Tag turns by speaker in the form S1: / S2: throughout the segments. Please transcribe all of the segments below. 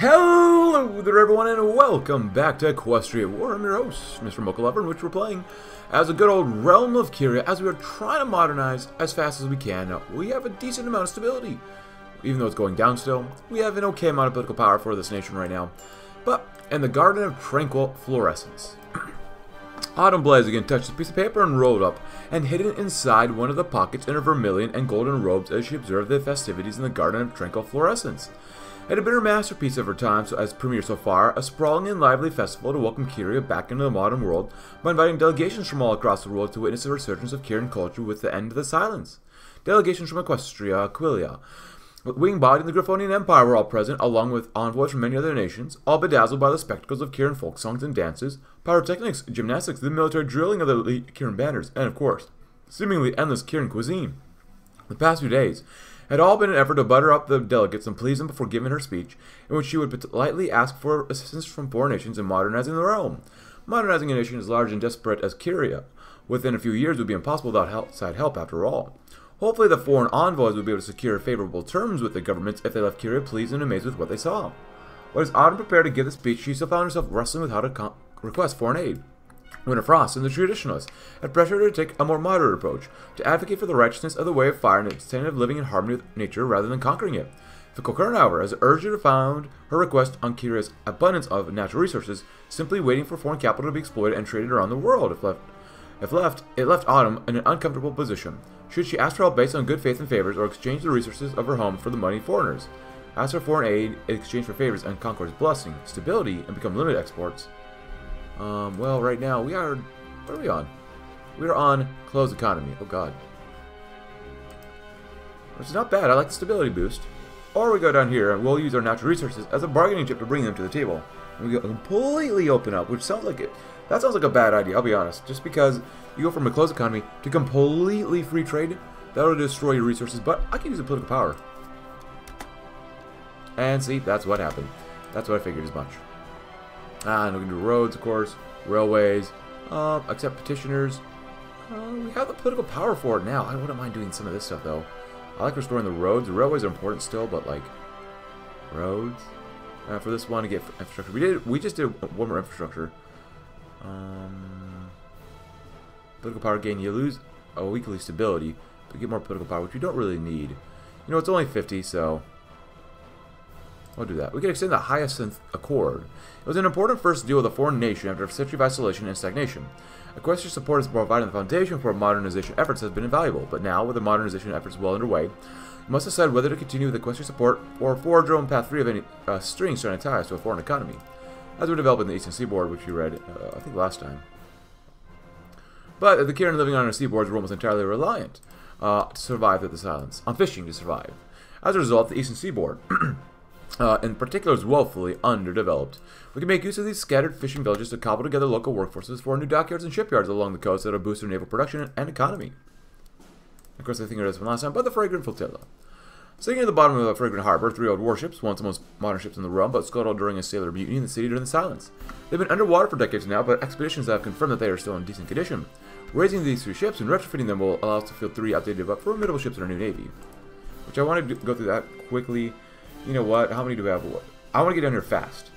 S1: Hello there everyone and welcome back to Equestria War. I'm your host, Mr. Mocha in which we're playing as a good old Realm of Kiria as we are trying to modernize as fast as we can. We have a decent amount of stability. Even though it's going down still, we have an okay amount of political power for this nation right now. But, in the Garden of Tranquil Fluorescence. Autumn Blaziken touched a piece of paper and rolled up, and hidden inside one of the pockets in her vermilion and golden robes as she observed the festivities in the Garden of Tranquil Fluorescence. It had been her masterpiece of her time so as premier so far, a sprawling and lively festival to welcome Kiria back into the modern world by inviting delegations from all across the world to witness the resurgence of Kyrian culture with the end of the silence. Delegations from Equestria, Aquilia, Wingbardy and the Griffonian Empire were all present, along with envoys from many other nations, all bedazzled by the spectacles of Kyrian folk songs and dances, pyrotechnics, gymnastics, the military drilling of the Kyrian banners, and of course, seemingly endless Kyrian cuisine. The past few days had all been an effort to butter up the delegates and please them before giving her speech, in which she would politely ask for assistance from foreign nations in modernizing the realm. Modernizing a nation as large and desperate as Kiria within a few years would be impossible without outside help after all. Hopefully the foreign envoys would be able to secure favorable terms with the governments if they left Kiria pleased and amazed with what they saw. While as Autumn prepared to give the speech, she still found herself wrestling with how to request foreign aid. Winter Frost and the traditionalists had pressured her to take a more moderate approach, to advocate for the righteousness of the way of fire and its of living in harmony with nature rather than conquering it. Fickle however, has urged her to found her request on Kiria's abundance of natural resources, simply waiting for foreign capital to be exploited and traded around the world. If left, if left, it left Autumn in an uncomfortable position. Should she ask for help based on good faith and favors, or exchange the resources of her home for the money foreigners? Ask for foreign aid in exchange for favors and Concord's blessing, stability, and become limited exports. Um, well, right now, we are... What are we on? We are on closed economy. Oh, God. It's not bad. I like the stability boost. Or we go down here, and we'll use our natural resources as a bargaining chip to bring them to the table. And we go completely open up, which sounds like it... That sounds like a bad idea, I'll be honest. Just because you go from a closed economy to completely free trade, that'll destroy your resources, but I can use the political power. And see, that's what happened. That's what I figured as much. Ah, and we can do roads, of course, railways, um, accept petitioners. Uh, we have the political power for it now. I wouldn't mind doing some of this stuff, though. I like restoring the roads. The railways are important still, but, like, roads? Uh, for this one to get infrastructure. We did. We just did one more infrastructure. Um, political power gain. You lose a weekly stability, but get more political power, which you don't really need. You know, it's only 50, so We'll do that. We can extend the Hyacinth Accord. It was an important first deal with a foreign nation after a century of isolation and stagnation. Equestria support has provided the foundation for modernization efforts has been invaluable, but now, with the modernization efforts well underway, you must decide whether to continue with Equestria support or forge your own path free of any uh, strings trying to tie to a foreign economy, as we're developing the Eastern Seaboard, which we read, uh, I think, last time. But the Kyrian living on our seaboards were almost entirely reliant uh, to survive through the silence, on fishing to survive. As a result, the Eastern Seaboard uh, in particular is woefully underdeveloped. We can make use of these scattered fishing villages to cobble together local workforces for new dockyards and shipyards along the coast that will boost their naval production and economy. Of course, I think it is from last time, but the Fragrant Flotilla. Sitting at the bottom of the Fragrant Harbor, three old warships, once the most modern ships in the realm, but scuttled during a sailor mutiny in the city during the silence. They've been underwater for decades now, but expeditions have confirmed that they are still in decent condition. Raising these three ships and retrofitting them will allow us to field three updated but formidable ships in our new navy. Which I want to go through that quickly. You know what? How many do we have? I want to get down here fast.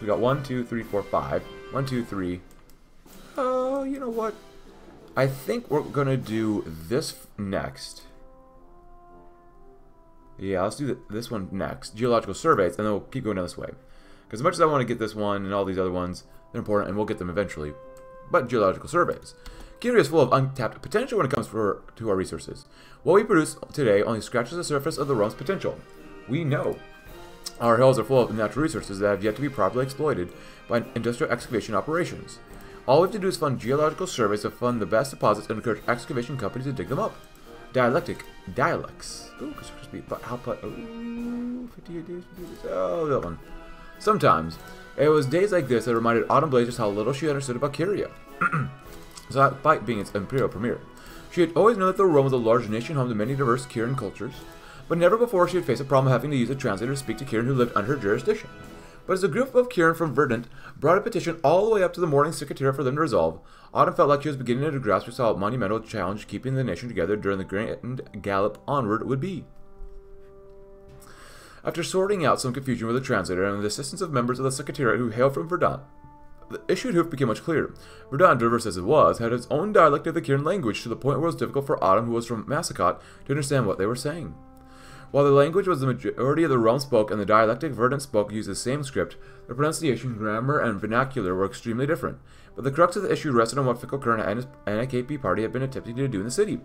S1: We got one, two, three, four, five. One, two, three. Oh, uh, you know what? I think we're going to do this next. Yeah, let's do this one next. Geological surveys, and then we'll keep going down this way. Because as much as I want to get this one and all these other ones, they're important, and we'll get them eventually. But geological surveys. Kiria is full of untapped potential when it comes for, to our resources. What we produce today only scratches the surface of the realm's potential we know our hills are full of natural resources that have yet to be properly exploited by industrial excavation operations. All we have to do is fund geological surveys to fund the best deposits and encourage excavation companies to dig them up. Dialectic dialects. Ooh, but output. Ooh, 58 days, 58 days. Oh, that one. Sometimes, it was days like this that reminded Autumn Blaze how little she understood about Kiria. Despite being its imperial premier, she had always known that the realm was a large nation home to many diverse Kyrian cultures, but never before she had faced a problem of having to use a translator to speak to Kirin who lived under her jurisdiction. But as a group of Kirin from Verdant brought a petition all the way up to the morning secretariat for them to resolve, Autumn felt like she was beginning to grasp just how monumental challenge keeping the nation together during the grand gallop onward would be. After sorting out some confusion with the translator and the assistance of members of the Secretariat who hailed from Verdant, the issue at hoof became much clearer. Verdant, diverse as it was, had its own dialect of the Kirin language to the point where it was difficult for Autumn, who was from Massacot, to understand what they were saying. While the language was the majority of the realm spoke and the dialectic Verdant spoke used the same script, the pronunciation, grammar, and vernacular were extremely different. But the crux of the issue rested on what Fickle Current and his NAKP party had been attempting to do in the city.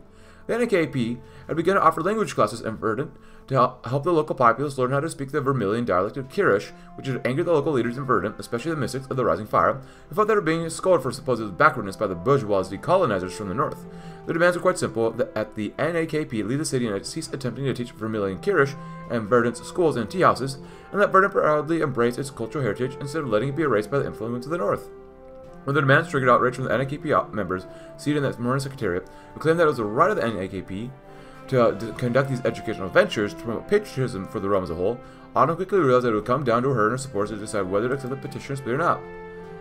S1: The NAKP had begun to offer language classes in Verdant to help the local populace learn how to speak the Vermilion dialect of Kirish, which had angered the local leaders in Verdant, especially the mystics of the Rising Fire, who felt they were being scolded for supposed backwardness by the bourgeoisie colonizers from the north. The demands were quite simple, that at the NAKP leave the city and cease attempting to teach Vermilion Kirish and Verdant's schools and tea houses, and that Verdant proudly embrace its cultural heritage instead of letting it be erased by the influence of the north. When the demands triggered outrage from the NAKP members seated in the Marine Secretariat, who claimed that it was the right of the NAKP to, uh, to, conduct these educational ventures to promote patriotism for the realm as a whole, Autumn quickly realized that it would come down to her and her supporters to decide whether to accept the petitioner's plea or not.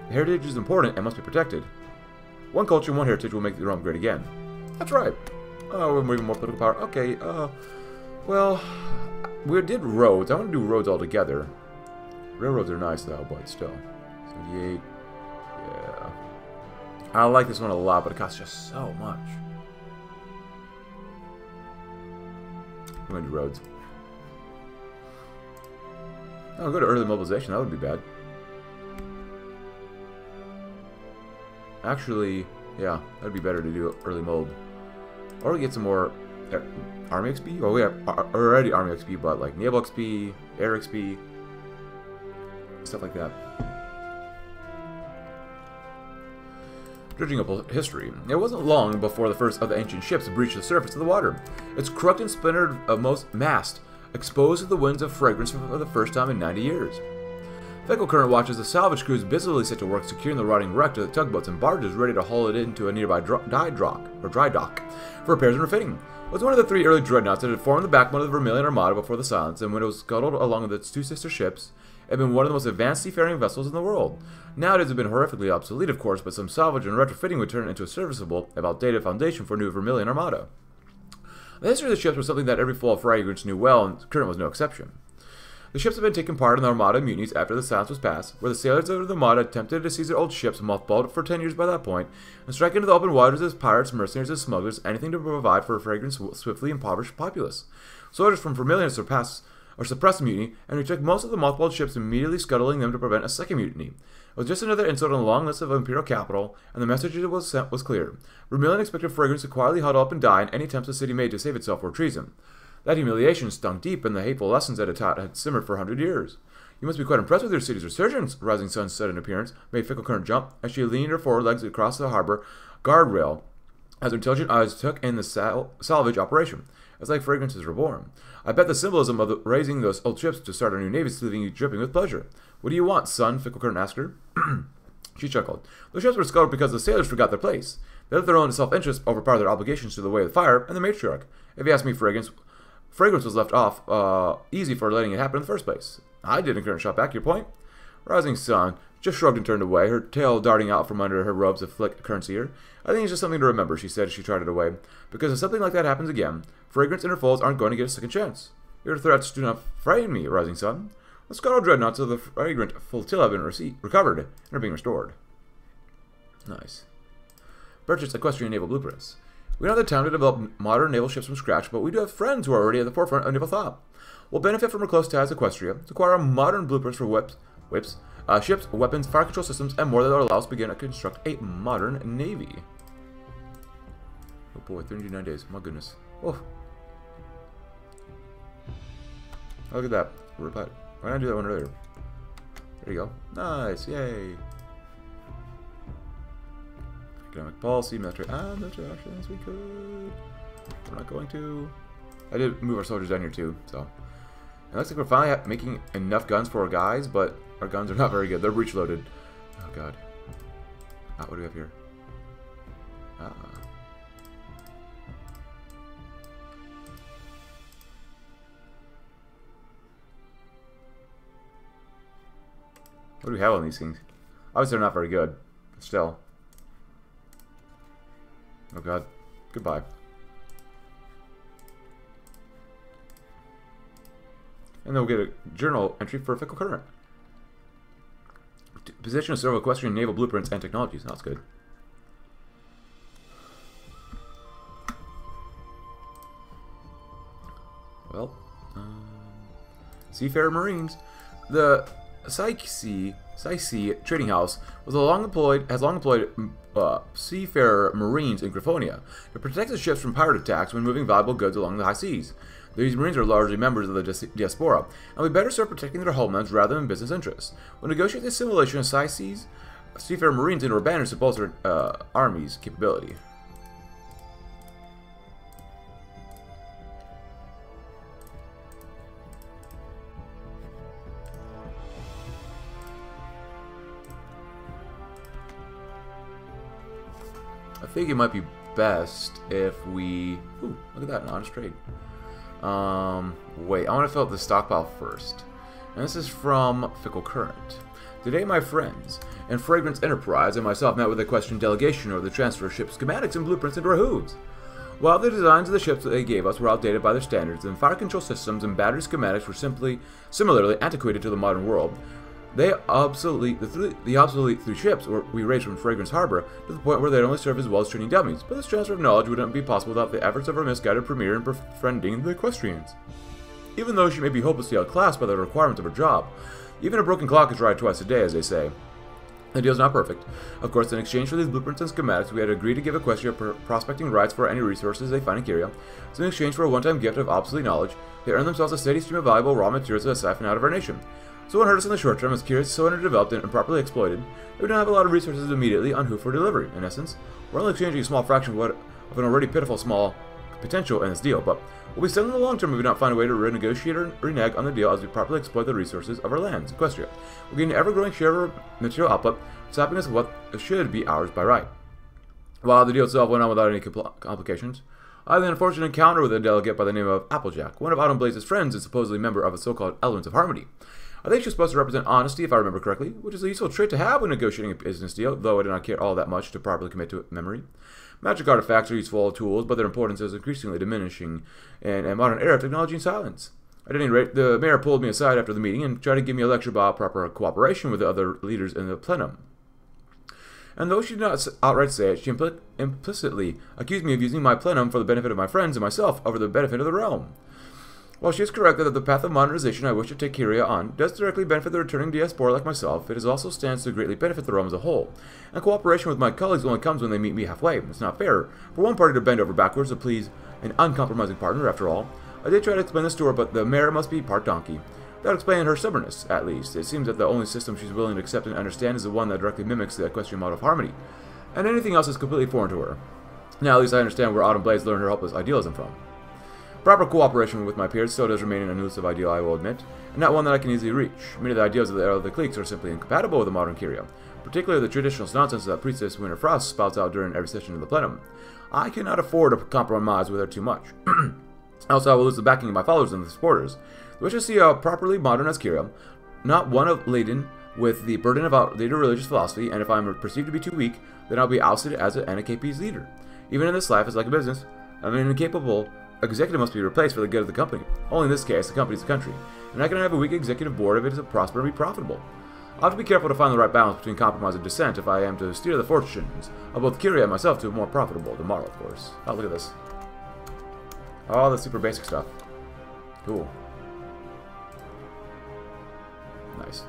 S1: The heritage is important and must be protected. One culture and one heritage will make the realm great again. That's right. Oh, we're moving more political power. Okay, uh, well, we did roads. I want to do roads all together. Railroads are nice though, but still. 78. Yeah. I like this one a lot, but it costs just so much. I'm gonna do roads. Oh, go to early mobilization. That would be bad. Actually, yeah, that'd be better to do early mob. Or we get some more uh, army XP. Well, we have already army XP, but like naval XP, air XP, stuff like that. Dredging up history, it wasn't long before the first of the ancient ships breached the surface of the water. Its cracked and splintered uh, most mast exposed to the winds of fragrance for the first time in 90 years. Fickle Current watches the salvage crews busily set to work securing the rotting wreck to the tugboats and barges ready to haul it into a nearby dry dock, or dry dock for repairs and refitting. It was one of the three early dreadnoughts that had formed the backbone of the Vermilion Armada before the Silence, and when it was scuttled along with its two sister ships, it had been one of the most advanced seafaring vessels in the world. Nowadays it has been horrifically obsolete, of course, but some salvage and retrofitting would turn it into a serviceable, if outdated, foundation for a new Vermilion Armada. The history of the ships was something that every full fragrance knew well, and Current was no exception. The ships had been taking part in the Armada mutinies after the silence was passed, where the sailors of the Armada attempted to seize their old ships, mothballed for ten years by that point, and strike into the open waters as pirates, mercenaries, and smugglers, anything to provide for a fragrance swiftly impoverished populace. Soldiers from Vermilion surpassed or suppressed mutiny, and retook most of the mothballed ships, immediately scuttling them to prevent a second mutiny. It was just another insult on the long list of imperial capital, and the message it was sent was clear. Vermilion expected Fragrance to quietly huddle up and die, and any attempts the city made to save itself were treason. That humiliation stung deep, and the hateful lessons that it taught had simmered for a hundred years. You must be quite impressed with your city's resurgence, Rising Sun's sudden appearance made Fickle Current jump as she leaned her forward legs across the harbor guardrail as her intelligent eyes took in the sal salvage operation. It's like fragrances reborn. I bet the symbolism of the, raising those old ships to start a new navy is leaving you dripping with pleasure. What do you want, son? Fickle Current asked her. she chuckled. The ships were scuttled because the sailors forgot their place. They let their own self-interest overpower their obligations to the way of the fire and the matriarch. If you ask me, fragrance, fragrance was left off uh, easy for letting it happen in the first place. I didn't current shot back your point. Rising Sun just shrugged and turned away, her tail darting out from under her robes of flick currency ear. I think it's just something to remember, she said as she trotted away. Because if something like that happens again, fragrance and her foes aren't going to get a second chance. Your threats do not frighten me, Rising Sun. The Scuttle Dreadnoughts of the fragrant flotilla have been recovered and are being restored. Nice. Purchase Equestrian Naval Blueprints. We don't have the time to develop modern naval ships from scratch, but we do have friends who are already at the forefront of naval thought. We'll benefit from our close ties Equestria to acquire modern blueprints for whips, whips, uh, ships, weapons, fire control systems, and more that will allow us to begin to construct a modern navy. Oh boy, 39 days. My goodness. Oh. Look at that. Reply. Why didn't I do that one earlier? There you go. Nice. Yay. Economic policy, military. Ah, military. We could. We're not going to. I did move our soldiers down here too, so. It looks like we're finally making enough guns for our guys, but our guns are not very good. They're breech loaded. Oh god. Ah, what do we have here? Ah. What do we have on these things? Obviously they're not very good, but still. Oh god. Goodbye. And then we'll get a journal entry for Fickle Current. Position of several equestrian naval blueprints and technologies. That's good. Well, um, Seafarer Marines. The Psyche Psyche Trading House was a long employed has long employed uh, seafarer marines in Griffonia to protect the ships from pirate attacks when moving valuable goods along the high seas. These marines are largely members of the diaspora, and we better serve protecting their homelands rather than business interests. We'll negotiate the assimilation of Psyche's seafarer marines into our banners to bolster uh, army's capability. Think it might be best if we... Ooh, look at that, an honest trade. Um, wait, I want to fill up the stockpile first. And this is from Fickle Current. Today, my friends, and Fragrance Enterprise and myself met with a question delegation over the transfer of ship schematics and blueprints into our hooves. While the designs of the ships that they gave us were outdated by their standards, and fire control systems and battery schematics were simply similarly antiquated to the modern world, they obsolete the, th the obsolete three ships we raised from Fragrance Harbor to the point where they'd only serve as well as training dummies, but this transfer of knowledge wouldn't be possible without the efforts of our misguided premier in befriending the equestrians. Even though she may be hopelessly outclassed by the requirements of her job, even a broken clock is right twice a day, as they say. The deal's not perfect. Of course, in exchange for these blueprints and schematics, we had agreed to give Equestria prospecting rights for any resources they find in Kiria. So in exchange for a one-time gift of obsolete knowledge, they earn themselves a steady stream of valuable raw materials that siphon out of our nation. So what hurt us in the short term is curious, so underdeveloped and improperly exploited that we don't have a lot of resources immediately on Hoof for delivery. In essence, we're only exchanging a small fraction of what of an already pitiful small potential in this deal, but we'll be set in the long term if we don't find a way to renegotiate or renege on the deal as we properly exploit the resources of our lands, Equestria. We're getting an ever-growing share of material output, stopping us what should be ours by right. While the deal itself went on without any compl complications, I had an unfortunate encounter with a delegate by the name of Applejack, one of Autumn Blaze's friends and supposedly member of a so-called Elements of Harmony. I think she's supposed to represent honesty, if I remember correctly, which is a useful trait to have when negotiating a business deal, though I do not care all that much to properly commit to memory. Magic artifacts are useful tools, but their importance is increasingly diminishing in a modern era of technology and silence. At any rate, the mayor pulled me aside after the meeting and tried to give me a lecture about proper cooperation with the other leaders in the plenum. And though she did not outright say it, she impl implicitly accused me of using my plenum for the benefit of my friends and myself over the benefit of the realm. While she is correct that the path of modernization I wish to take Kiria on does directly benefit the returning diaspora like myself, it also stands to greatly benefit the realm as a whole. And cooperation with my colleagues only comes when they meet me halfway. It's not fair for one party to bend over backwards to please an uncompromising partner, after all. I did try to explain this to her, but the mayor must be part donkey. That would explain her stubbornness, at least. It seems that the only system she's willing to accept and understand is the one that directly mimics the equestrian model of harmony, and anything else is completely foreign to her. Now at least I understand where Autumn Blaze learned her helpless idealism from. Proper cooperation with my peers still does remain an elusive ideal, I will admit, and not one that I can easily reach. Many of the ideals of the era of the cliques are simply incompatible with the modern Kiria, particularly the traditional nonsense that Priestess Winter Frost spouts out during every session of the plenum. I cannot afford to compromise with her too much. also, I will lose the backing of my followers and the supporters. They wish to see a properly modernized Kiria, not one of laden with the burden of outdated religious philosophy, and if I am perceived to be too weak, then I'll be ousted as an NKP's leader. Even in this life, it's like a business. I'm incapable executive must be replaced for the good of the company. Only in this case, the company is the country. And I can have a weak executive board if it is to prosper and be profitable. I'll have to be careful to find the right balance between compromise and dissent if I am to steer the fortunes of both Kiria and myself to a more profitable tomorrow, of course. Oh, look at this. All the super basic stuff. Cool. Nice.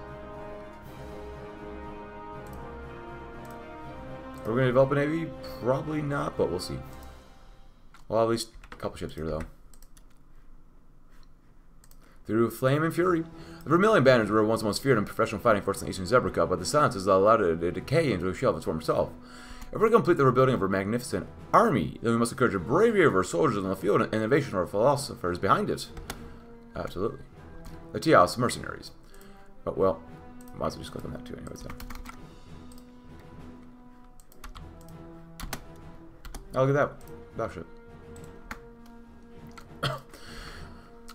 S1: Are we going to develop a navy? Probably not, but we'll see. Well, at least couple ships here, though. Through flame and fury. The Vermilion Banners were once the most feared and professional fighting force in the Eastern Zebra but the silence has allowed it to decay into a shell of its former self. If we're to complete the rebuilding of our magnificent army, then we must encourage the bravery of our soldiers on the field and innovation of our philosophers behind it. Absolutely. The Tiaos mercenaries. But, well, might as well just click on that too anyways. Yeah. Oh, look at that. Battleship.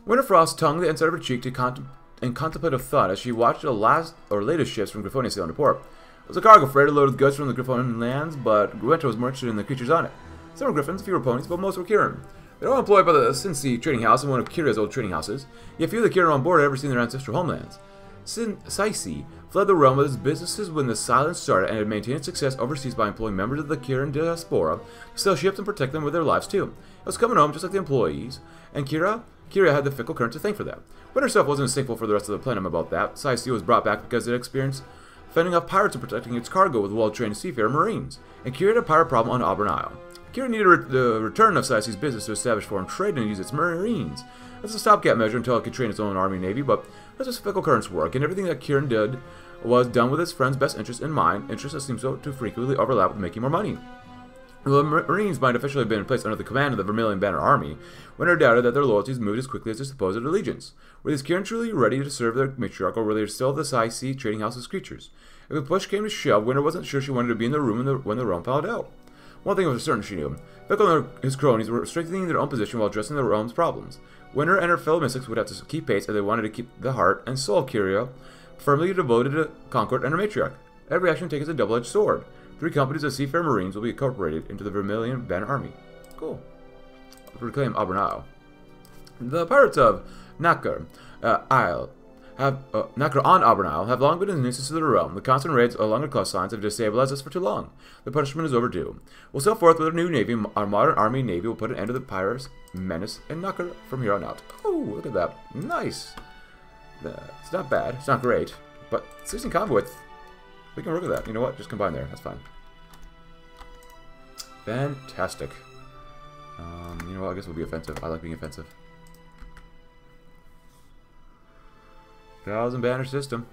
S1: Winterfrost tongued the inside of her cheek to contem in contemplative thought as she watched the last or latest ships from Griffonia sail into port. It was a cargo freighter loaded with goods from the Griffonian lands, but Gwenta was more interested in the creatures on it. Some were griffins, fewer ponies, but most were Kirin. They're all employed by the Cincy Trading House and one of Kira's old trading houses, yet few of the Kira on board had ever seen their ancestral homelands. Sin fled the realm with his businesses when the silence started and had maintained success overseas by employing members of the Kirin diaspora to sell ships and protect them with their lives too. It was coming home just like the employees, and Kira Kira had the fickle current to thank for that. But herself wasn't as thankful for the rest of the plenum about that. Saisi was brought back because it experienced fending off pirates and protecting its cargo with well-trained seafarer marines, and Kira had a pirate problem on Auburn Isle. Kira needed re the return of Saisi's business to establish foreign trade and use its marines as a stopgap measure until it could train its own army and navy, but that's just fickle currents work, and everything that Kieran did was done with his friend's best interest in mind, interests that seem so to frequently overlap with making more money. The Marines might officially have been placed under the command of the Vermilion Banner Army, when it doubted that their loyalties moved as quickly as their supposed allegiance. Were these Kirin truly ready to serve their matriarch, or were they still the Psy Trading House's creatures? If the push came to shove, Winter wasn't sure she wanted to be in the room the, when the realm found out. One thing was certain she knew. Fickle and his cronies were strengthening their own position while addressing the realm's problems. Winter and her fellow mystics would have to keep pace if they wanted to keep the heart and soul of Kiria firmly devoted to Concord and her matriarch. Every action taken is a double-edged sword. Three companies of Seafarer Marines will be incorporated into the Vermilion Banner Army. Cool. Reclaim Abernau. The pirates of Nakar uh, Isle have uh, on Isle have long been a nuisance to the realm. The constant raids along the coastlines have destabilized us for too long. The punishment is overdue. We'll sail forth with our new navy. Our modern army navy will put an end to the pirates' menace and Nakar from here on out. Oh, look at that. Nice. Uh, it's not bad. It's not great. But 16 convoy, we can work with that. You know what? Just combine there. That's fine. Fantastic. Um, you know what? I guess we'll be offensive. I like being offensive. Thousand banner system.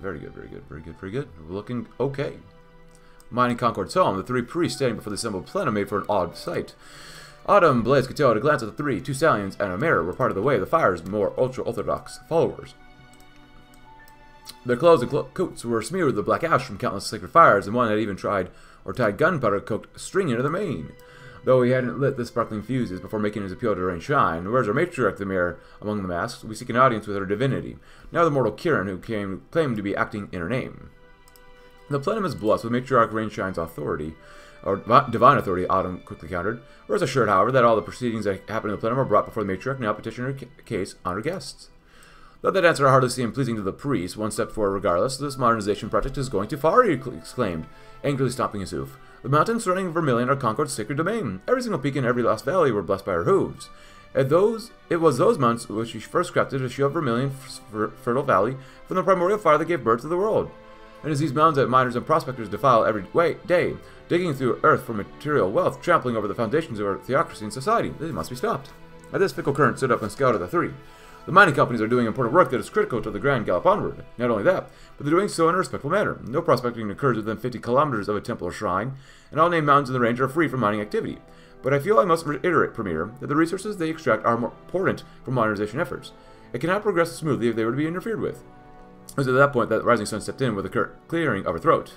S1: Very good, very good, very good, very good. Looking okay. Mining Concord's home, the three priests standing before the assembled plenum made for an odd sight. Autumn, Blaze could tell at a glance at the three, two stallions, and a mirror were part of the way the fire's more ultra-orthodox followers. Their clothes and clo coats were smeared with the black ash from countless sacred fires, and one had even tried or tied gunpowder-cooked string into their mane. Though he hadn't lit the sparkling fuses before making his appeal to Rainshine, whereas our matriarch the mirror among the masks, we seek an audience with her divinity, now the mortal Kirin who came, claimed to be acting in her name. The plenum is blessed with matriarch Rainshine's authority, or divine authority, Autumn quickly countered. Rest assured, however, that all the proceedings that happened in the plenum were brought before the matriarch, now petition her case on her guests. Though that answer hardly seemed pleasing to the priest, one step forward regardless, this modernization project is going too far, he exclaimed, angrily stomping his hoof. The mountains surrounding Vermilion are Concord's sacred domain. Every single peak and every lost valley were blessed by her hooves. And those, it was those mountains which she first crafted to shield Vermilion fertile valley from the primordial fire that gave birth to the world. And it is these mountains that miners and prospectors defile every day, digging through earth for material wealth, trampling over the foundations of our theocracy and society, they must be stopped. At this, Fickle Current stood up and scouted the three. The mining companies are doing important work that is critical to the Grand Gallop onward. Not only that, but they're doing so in a respectful manner. No prospecting occurs within 50 kilometers of a temple or shrine, and all named mountains in the range are free from mining activity. But I feel I must reiterate, Premier, that the resources they extract are more important for modernization efforts. It cannot progress smoothly if they were to be interfered with. It was at that point that Rising Sun stepped in with a clearing of her throat.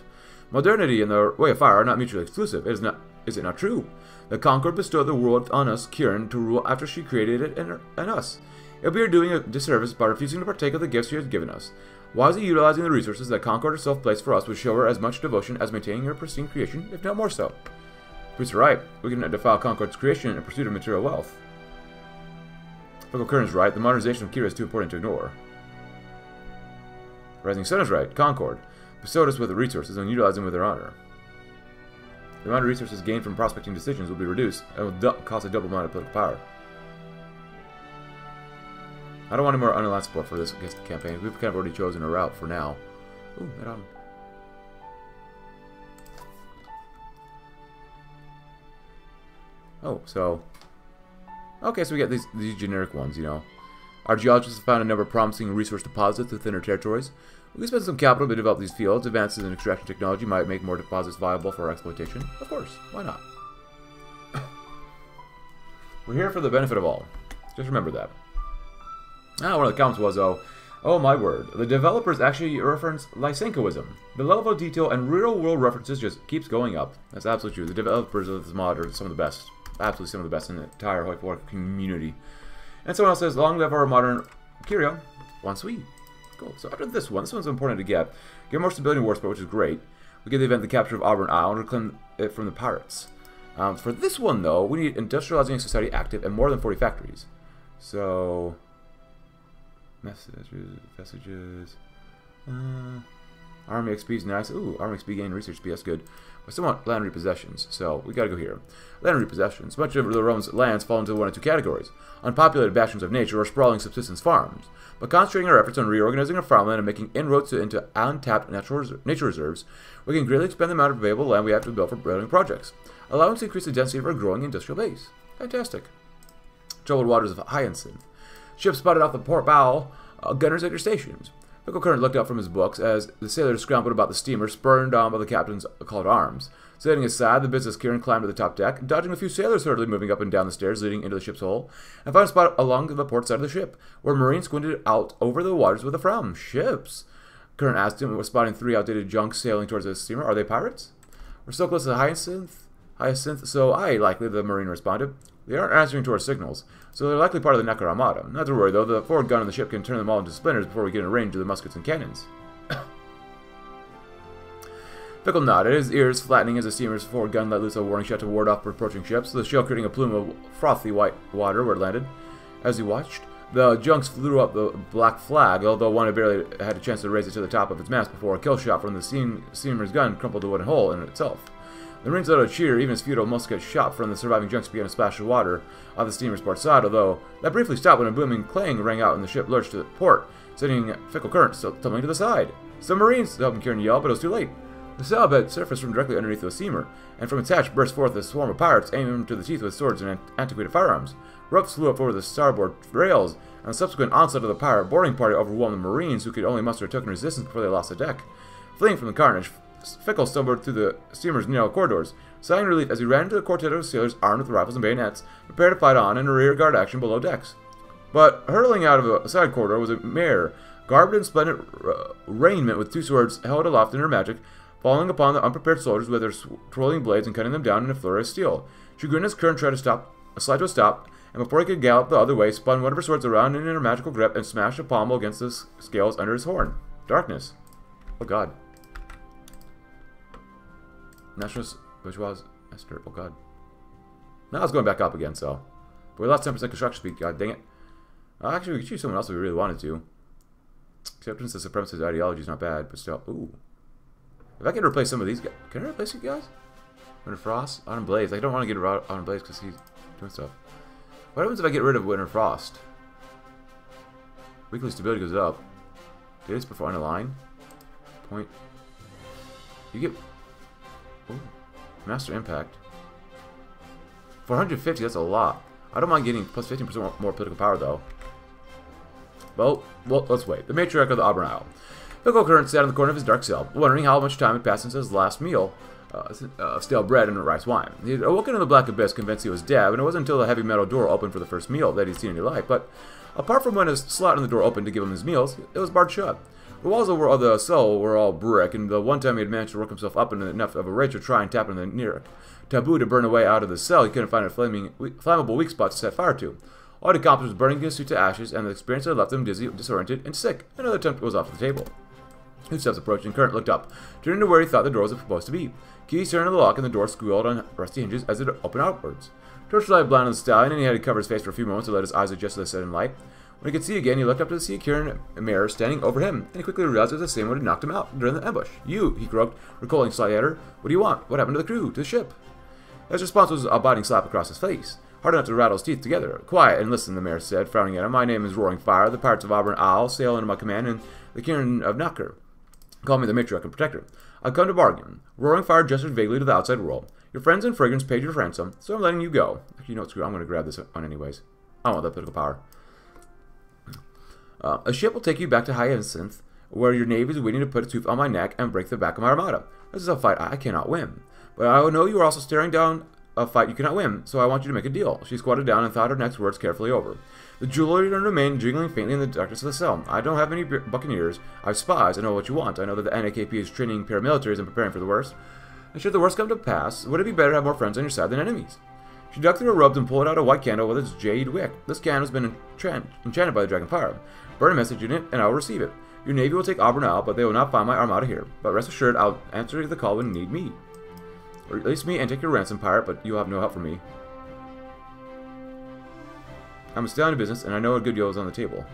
S1: Modernity and the way of fire are not mutually exclusive. It is not is it not true? The Concord bestowed the world on us, Kirin, to rule after she created it and, and us. It would be doing a disservice by refusing to partake of the gifts she has given us. Wisely utilizing the resources that Concord herself placed for us would show her as much devotion as maintaining her pristine creation, if not more so. Are right. We cannot defile Concord's creation in pursuit of material wealth. Fickle Current is right. The modernization of Kira is too important to ignore. Rising Sun is right. Concord bestowed us with the resources and utilize them with their honor. The amount of resources gained from prospecting decisions will be reduced and will cost a double amount of political power. I don't want any more unaligned support for this campaign. We've kind of already chosen a route for now. Ooh, that Oh, so... Okay, so we get these, these generic ones, you know. Our geologists have found a number of promising resource deposits within our territories. We can spend some capital to develop these fields. Advances in extraction technology might make more deposits viable for exploitation. Of course, why not? We're here for the benefit of all. Just remember that. Ah, one of the comments was, oh, oh my word, the developers actually reference Lysenkoism. The level of detail and real-world references just keeps going up. That's absolutely true. The developers of this mod are some of the best. Absolutely some of the best in the entire Hoi 4 community. And someone else says, long live our modern Curio, once we. Cool. So after this one, this one's important to get. Get more stability in Warsport, which is great. We get the event the capture of Auburn Isle and reclaim it from the pirates. Um, for this one, though, we need industrializing society active and more than 40 factories. So, messages, messages. Uh, Army XP is nice. Ooh, Army XP gain research XP, that's good. We still want land repossessions, so we gotta go here. Land repossessions. Much of the Rome's lands fall into one of two categories. Unpopulated bastions of nature or sprawling subsistence farms. By concentrating our efforts on reorganizing our farmland and making inroads into untapped natural nature reserves, we can greatly expand the amount of available land we have to build for building projects, allowing us to increase the density of our growing industrial base. Fantastic. Troubled waters of Hyacinth. Ships spotted off the port bow, uh, gunners at your stations. Fickle Current looked up from his books as the sailors scrambled about the steamer, spurned on by the captain's called arms. Setting aside, the business Kirin climbed to the top deck, dodging a few sailors hurriedly moving up and down the stairs leading into the ship's hull, and found a spot along the port side of the ship, where marine squinted out over the waters with a frown. Ships? Current asked him, was spotting three outdated junks sailing towards the steamer. Are they pirates? We're so close to Hyacinth. Hyacinth, so I likely, the marine responded. They aren't answering to our signals, so they're likely part of the Neckar Armada. Not to worry, though, the forward gun on the ship can turn them all into splinters before we get in range of the muskets and cannons. Fickle nodded, his ears flattening as the steamer's forward gun let loose a warning shot to ward off approaching ships, the shell creating a plume of frothy white water where it landed. As he watched, the junks flew up the black flag, although one had barely had a chance to raise it to the top of its mast before a kill shot from the steamer's gun crumpled a wooden hole in itself. The Marines let out a cheer, even as futile musket shot from the surviving junks began to splash of water on the steamer's port side, although that briefly stopped when a booming clang rang out and the ship lurched to the port, sending fickle currents tumbling to the side. Some Marines helped Kieran yell, but it was too late. The sail bed surfaced from directly underneath the steamer, and from its hatch burst forth a swarm of pirates, aiming them to the teeth with swords and antiquated firearms. Ropes flew up over the starboard rails, and the subsequent onslaught of the pirate boarding party overwhelmed the Marines, who could only muster a token resistance before they lost the deck. Fleeing from the carnage, Fickle stumbled through the steamer's narrow corridors, sighing relief as he ran into a quartet of sailors armed with rifles and bayonets, prepared to fight on in a rear guard action below decks. But hurtling out of a side corridor was a mare, garbed in splendid raiment with two swords held aloft in her magic, falling upon the unprepared soldiers with their twirling blades and cutting them down in a flurry of steel. Chagrinus Kern tried to stop, a slide to a stop, and before he could gallop the other way, spun one of her swords around in her magical grip and smashed a pommel against the scales under his horn. Darkness. Oh god. National Bourgeois Esther. Oh god. Now it's going back up again, so. But we lost 10% construction speed, god dang it. Uh, actually, we could choose someone else if we really wanted to. Acceptance of supremacist ideology is not bad, but still. Ooh. If I can replace some of these guys. Can I replace you guys? Winter Frost? Autumn Blaze. I don't want to get rid of Autumn Blaze because he's doing stuff. What happens if I get rid of Winter Frost? Weekly stability goes up. Days perform a line. Point. You get Ooh. Master Impact. 450, that's a lot. I don't mind getting plus 15% more, political power, though. Well, well, let's wait. The matriarch of the Auburn Isle. Fickle Current sat in the corner of his dark cell, wondering how much time had passed since his last meal uh, of stale bread and rice wine. He had awoken in the black abyss, convinced he was dead, and it wasn't until the heavy metal door opened for the first meal that he'd seen any light. But apart from when his slot in the door opened to give him his meals, it was barred shut. The walls of the cell were all brick, and the one time he had managed to work himself up into enough of a rage to try and tap into the near taboo to burn away out of the cell, he couldn't find a flaming, flammable weak spot to set fire to. All he accomplished was burning his suit to ashes, and the experience had left him dizzy, disoriented, and sick. Another attempt was off the table. Two steps approached, and Current looked up, turning to where he thought the door was supposed to be. Keys turned in the lock, and the door squealed on rusty hinges as it opened outwards. Torchlight blinded the stallion, and he had to cover his face for a few moments to let his eyes adjust to the sudden light. When he could see again, he looked up to see Kirin Mare standing over him, and he quickly realized it was the same one who knocked him out during the ambush. You, he croaked, recoiling slightly. What do you want? What happened to the crew? To the ship? His response was a biting slap across his face. Hard enough to rattle his teeth together. Quiet and listen, the mayor said, frowning at him. My name is Roaring Fire. The pirates of Auburn Isle sail under my command, and the Kirin of Knocker. Call me the matriarch and protector. I've come to bargain. Roaring Fire gestured vaguely to the outside world. Your friends and Fragrance paid your ransom, so I'm letting you go. You know what, screw I'm going to grab this one anyways. I want that political power. Uh, a ship will take you back to Hyacinth, where your navy is waiting to put its tooth on my neck and break the back of my armada. This is a fight I cannot win. But I know you are also staring down a fight you cannot win, so I want you to make a deal. She squatted down and thought her next words carefully over. The jewelry remained jingling faintly in the darkness of the cell. I don't have any buccaneers. I have spies. I know what you want. I know that the NAKP is training paramilitaries and preparing for the worst. And should the worst come to pass, would it be better to have more friends on your side than enemies? She dug through her robes and pulled out a white candle with its jade wick. This candle has been enchanted by the dragon fire. Burn a message in it, and I will receive it. Your navy will take Auburn out, but they will not find my armada here. But rest assured, I'll answer the call when you need me. Release me and take your ransom, pirate, but you'll have no help from me. I'm still in business, and I know a good deal is on the table.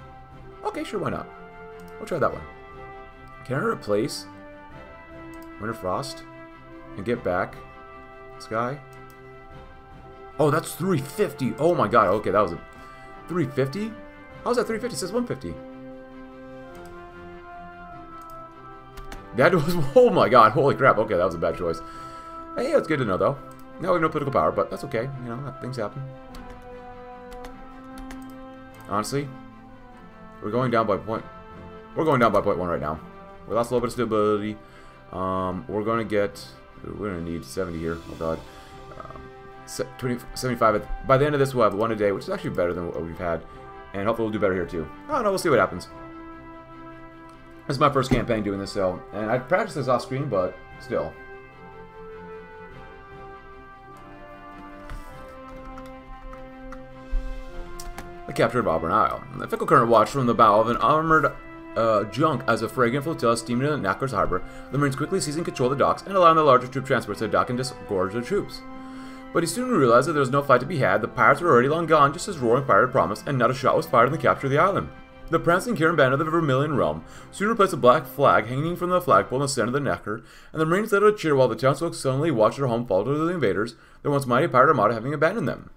S1: Okay, sure, why not? We'll try that one. Can I replace Winter Frost and get back Sky? Oh, that's 350. Oh my god. Okay, that was a 350? How's that 350? It says 150. That was, oh my god, holy crap. Okay, that was a bad choice. Hey, that's good to know, though. Now we have no political power, but that's okay. You know, things happen. Honestly, we're going down by point... We're going down by point one right now. We lost a little bit of stability. Um, we're going to get... We're going to need 70 here. Oh, God. Um, 20, 75. By the end of this, we'll have one a day, which is actually better than what we've had. And hopefully we'll do better here, too. I don't know. We'll see what happens. This is my first campaign doing this, so... And I practiced this off screen, but still. The capture of Auburn Isle. The Fickle Current watched from the bow of an armored uh, junk as a fragrant flotilla steamed into Knacker's harbor. The Marines quickly seizing control of the docks and allowing the larger troop transports to dock and disgorge their troops. But he soon realized that there was no fight to be had, the pirates were already long gone just as Roaring Fire had promised, and not a shot was fired in the capture of the island. The prancing band of the Vermilion Realm soon replaced a black flag hanging from the flagpole in the center of the Knacker, and the Marines let out a cheer while the townsfolk suddenly watched their home fall to the invaders, their once mighty pirate armada having abandoned them.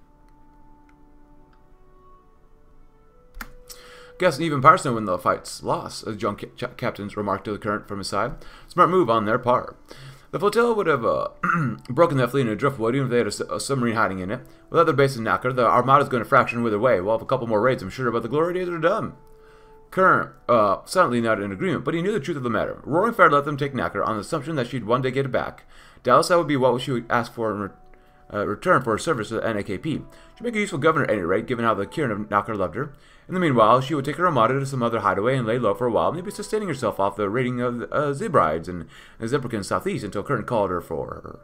S1: Guess even Pirates know when the fight's lost, as young ca captains remarked to the current from his side. Smart move on their part. The flotilla would have uh, broken that fleet in a driftwood even if they had a, a, submarine hiding in it. Without their base in Knacker, the Armada's going to fraction and wither away. We'll have a couple more raids, I'm sure, but the glory days are done. Current, uh, silently nodded in agreement, but he knew the truth of the matter. Roaring Fire let them take Knacker on the assumption that she'd one day get it back. Dallas, that would be what she would ask for in re uh, return for her service to the NAKP. She'd make a useful governor at any rate, given how the Kirin of Knacker loved her. In the meanwhile, she would take her armada to some other hideaway and lay low for a while, maybe sustaining herself off the raiding of uh, Zebrides and Zebrikans southeast until Current called her for her.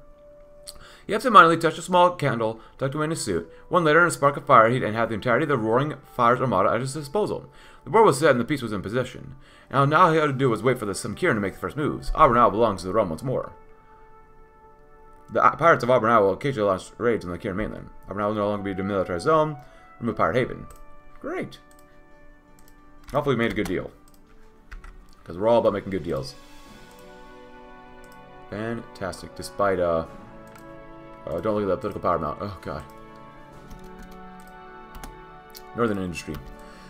S1: He absentmindedly touched a small candle tucked away in his suit. One later, in a spark of fire, he'd and had the entirety of the roaring fire's armada at his disposal. The board was set and the piece was in position. Now, now all he had to do was wait for the Kirin to make the first moves. Auburn Isle belongs to the realm once more. The pirates of Auburn will occasionally launch raids on the Kirin mainland. Auburn will no longer be a demilitarized zone. Remove Pirate Haven. Great. Hopefully we made a good deal. Because we're all about making good deals. Fantastic. Despite, uh... uh don't look at that political power amount. Oh, God. Northern Industry.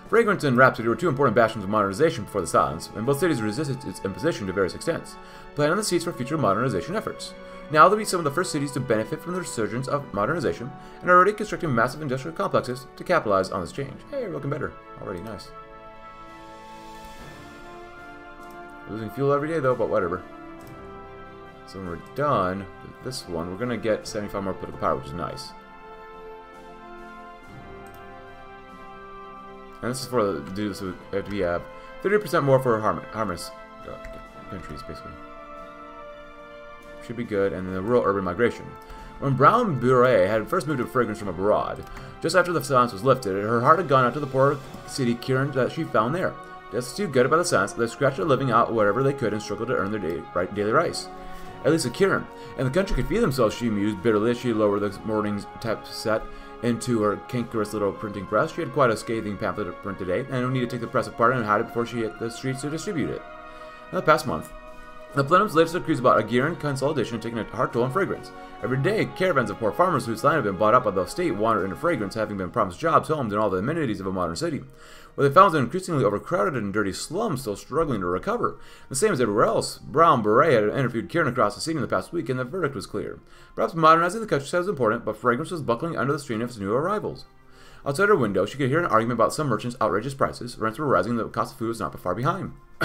S1: Fragrance and Rhapsody were two important bastions of modernization before the Silence, and both cities resisted its imposition to various extents, planting the seeds for future modernization efforts. Now they'll be some of the first cities to benefit from the resurgence of modernization, and are already constructing massive industrial complexes to capitalize on this change. Hey, we're looking better. Already nice. Losing fuel every day though, but whatever. So when we're done with this one, we're to get 75 more political power, which is nice. And this is for the do so we have 30% more for harmless uh, countries, basically. Should be good, and then the rural urban migration. When Brown Beret had first moved to Fragrance from abroad, just after the silence was lifted, her heart had gone out to the poor city Kirin that she found there. Destitute, gutted by the silence, they scratched their living out wherever they could and struggled to earn their day, right, daily rice. At least a Kirin. And the country could feed themselves, she mused bitterly as she lowered the morning's type set into her cankerous little printing press. She had quite a scathing pamphlet to print today, and would need to take the press apart and hide it before she hit the streets to distribute it. In the past month, the Plenum's latest decrees about a Agiran consolidation taken a hard toll on fragrance. Every day, caravans of poor farmers whose land had been bought up by the state wandered into fragrance, having been promised jobs, homes, and all the amenities of a modern city. Where they found an increasingly overcrowded and dirty slum still struggling to recover. The same as everywhere else, Brown Beret had interviewed Kirin across the city in the past week, and the verdict was clear. Perhaps modernizing the countryside was important, but fragrance was buckling under the strain of its new arrivals. Outside her window, she could hear an argument about some merchants' outrageous prices. Rents were rising, and the cost of food was not far behind.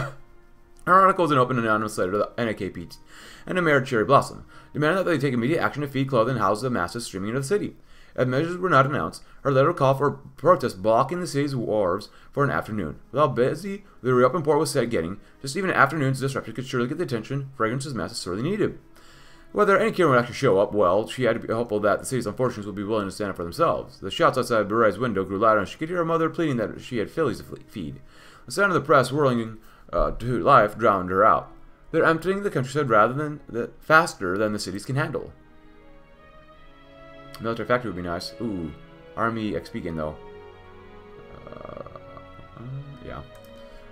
S1: Her article is an open anonymous letter to the NAKP and a mayor Cherry Blossom, demanding that they take immediate action to feed, clothe, and house the masses streaming into the city. As measures were not announced, her letter called for protests blocking the city's wharves for an afternoon. With how busy the reopened port was said getting, just even an afternoon's disruption could surely get the attention fragrance's masses sorely needed. Whether any Kirin would actually show up, well, she had to be hopeful that the city's unfortunates would be willing to stand up for themselves. The shots outside Beret's window grew louder, and she could hear her mother pleading that she had fillies to feed. The sound of the press whirling uh, to life drowned her out. They're emptying the countryside rather than the, faster than the cities can handle. Military factory would be nice. Ooh, army XP gain though. Uh, yeah.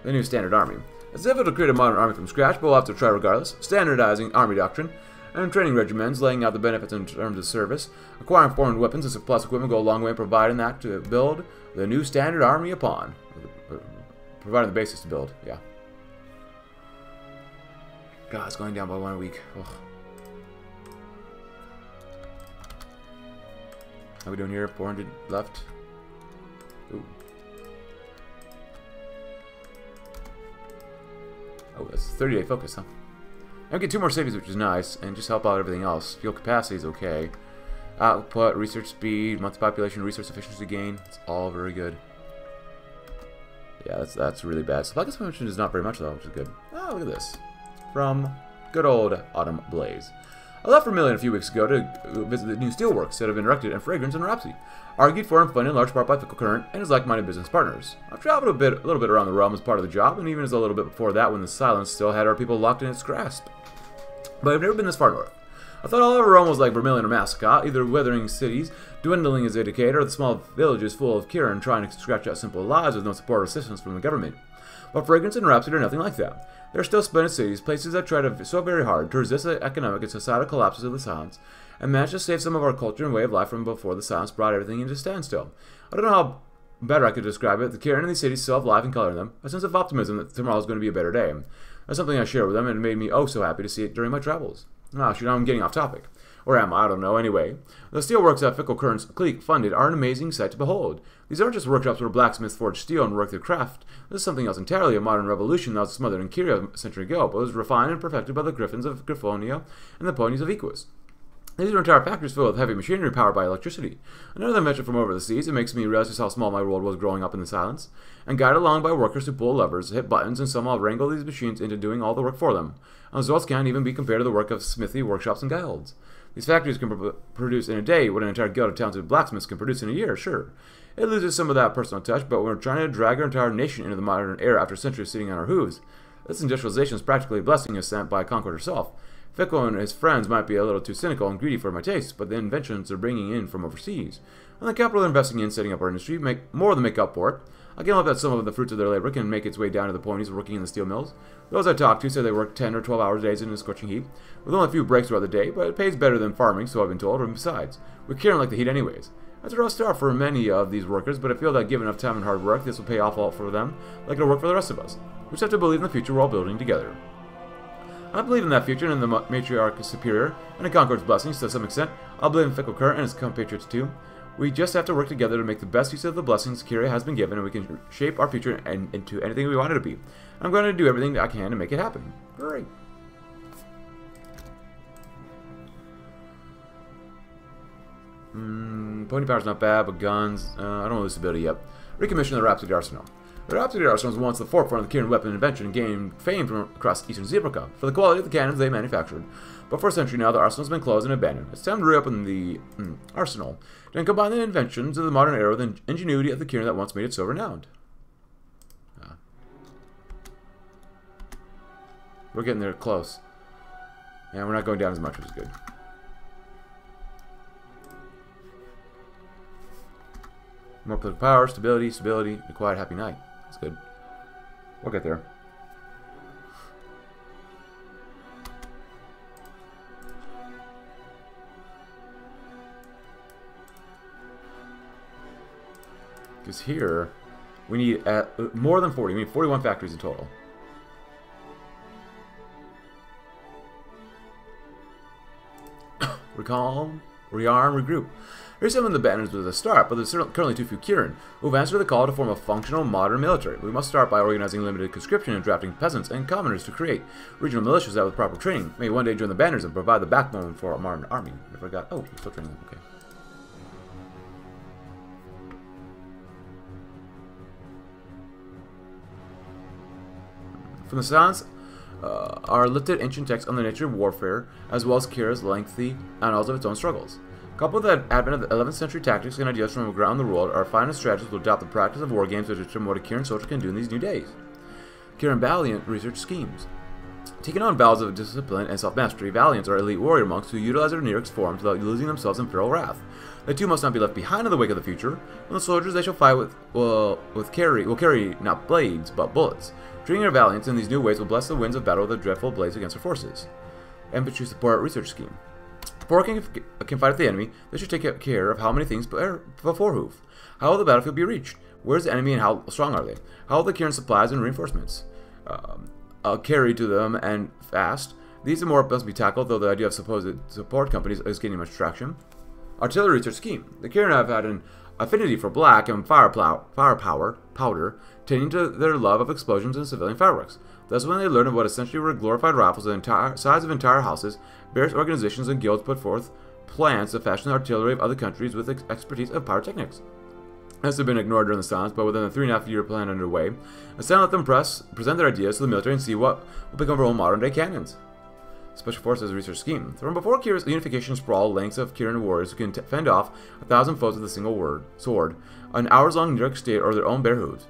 S1: The new standard army. It's difficult to create a modern army from scratch, but we'll have to try regardless. Standardizing army doctrine and training regimens, laying out the benefits in terms of service. Acquiring foreign weapons and surplus equipment go a long way in providing that to build the new standard army upon. Providing the basis to build, yeah. God, it's going down by one week. Ugh. How we doing here? 400 left. Ooh. Oh, that's 30 day focus, huh? I get two more savings, which is nice, and just help out everything else. Fuel capacity is okay. Output, research speed, monthly population, resource efficiency gain. It's all very good. Yeah, that's that's really bad. Supply consumption is not very much though, which is good. Oh, look at this. From good old Autumn Blaze. I left Vermilion a few weeks ago to visit the new steelworks that have been erected in Fragrance and Rhapsody, argued for and funded in large part by Fickle Current and his like-minded business partners. I've traveled a bit, a little bit around the realm as part of the job, and even as a little bit before that when the silence still had our people locked in its grasp. But I've never been this far north. I thought all of realm was like Vermilion or Mascot, either withering cities, dwindling as they decayed, or the small villages full of Kirin trying to scratch out simple lives with no support or assistance from the government. But Fragrance and Rhapsody are nothing like that. There are still splendid cities, places that try to so very hard to resist the economic and societal collapses of the Silence, and manage to save some of our culture and way of life from before the Silence brought everything into a standstill. I don't know how better I could describe it. The Kirin in these cities still have life and color in them, a sense of optimism that tomorrow is going to be a better day. That's something I share with them, and it made me oh so happy to see it during my travels. Ah, shoot, now I'm getting off topic. Or am I? I don't know. Anyway, the steelworks at Fickle Current's clique funded are an amazing sight to behold. These aren't just workshops where blacksmiths forge steel and work their craft. This is something else entirely, a modern revolution that was smothered in Kiria a century ago, but was refined and perfected by the griffins of Griffonia and the ponies of Equus. These are entire factories filled with heavy machinery powered by electricity. Another invention from over the seas, it makes me realize just how small my world was growing up in the silence. And guided along by workers who pull levers, hit buttons, and somehow wrangle these machines into doing all the work for them. And results can't even be compared to the work of smithy workshops and guilds. These factories can pr produce in a day what an entire guild of talented blacksmiths can produce in a year, sure. It loses some of that personal touch, but we're trying to drag our entire nation into the modern era after centuries sitting on our hooves. This industrialization is practically a blessing sent by Concord herself. Fickle and his friends might be a little too cynical and greedy for my taste, but the inventions they're bringing in from overseas, and the capital they're investing in setting up our industry, make more than make up for it. I can hope that some of the fruits of their labor can make its way down to the ponies working in the steel mills. Those I talked to say they work 10 or 12 hours a day in a scorching heat, with only a few breaks throughout the day, but it pays better than farming, so I've been told, and besides, we're caring like the heat anyways. That's a rough start for many of these workers, but I feel that given enough time and hard work, this will pay off all for them, like it'll work for the rest of us. We just have to believe in the future we're all building together. I believe in that future and in the matriarch is superior, and in Concord's blessings to some extent. I believe in Fickle Current and his compatriots too. We just have to work together to make the best use of the blessings Kiria has been given, and we can shape our future and into anything we want it to be. I'm going to do everything I can to make it happen. Great. Mm, pony power's not bad, but guns, uh, I don't know this ability yet. Recommission the Rhapsody Arsenal. The Rhapsody Arsenal was once the forefront of the Kirin weapon invention and gained fame from across eastern Zebrica for the quality of the cannons they manufactured. But for a century now, the arsenal has been closed and abandoned. It's time to reopen the mm, arsenal and combine the inventions of the modern era with the ingenuity of the Kirin that once made it so renowned. Ah. We're getting there close. And we're not going down as much, which is good. More political power, stability, stability, a quiet, happy night. That's good. We'll get there. Because here, we need uh, more than 40. We need 41 factories in total. Recall, rearm, regroup. Here's some of the banners with a start, but there's currently too few Kirin, who've answered the call to form a functional modern military. We must start by organizing limited conscription and drafting peasants and commoners to create regional militias that with proper training may one day join the banners and provide the backbone for a modern army. I forgot. Oh, we're still training them. Okay. From the silence uh, are lifted ancient texts on the nature of warfare, as well as Kiria's lengthy annals of its own struggles. Coupled with the advent of the 11th century tactics and ideas from around the world, our finest strategists will adopt the practice of war games to determine what a Kirin soldier can do in these new days. Kirin Valiant research schemes. Taking on vows of discipline and self-mastery, Valiants are elite warrior monks who utilize their Nirik forms without losing themselves in feral wrath. The two must not be left behind in the wake of the future. When the soldiers they shall fight with will with carry will carry not blades but bullets. Treating their Valiants in these new ways will bless the winds of battle with the dreadful blades against their forces. Infantry support research scheme. Before can, can fight with the enemy, they should take care of how many things before hoof. How will the battlefield be reached? Where's the enemy and how strong are they? How will they carry supplies and reinforcements? Um, uh, carry to them and fast. These are more must be tackled, though the idea of supposed support companies is gaining much traction. Artillery is research scheme. The Kirin have had an affinity for black and firepower, firepower powder, tending to their love of explosions and civilian fireworks. Thus, when they learned of what essentially were glorified rifles the entire size of entire houses, various organizations and guilds put forth plans to fashion the artillery of other countries with ex expertise of pyrotechnics. Had been ignored during the silence, but within the three and a half year plan underway, Senate let them press, present their ideas to the military and see what will become of our own modern day cannons. Special Forces Research Scheme. From before Kiria's unification sprawl lengths of Kirin warriors who can fend off a thousand foes with a single word, sword, an hours-long Nirik State or their own bare hooves.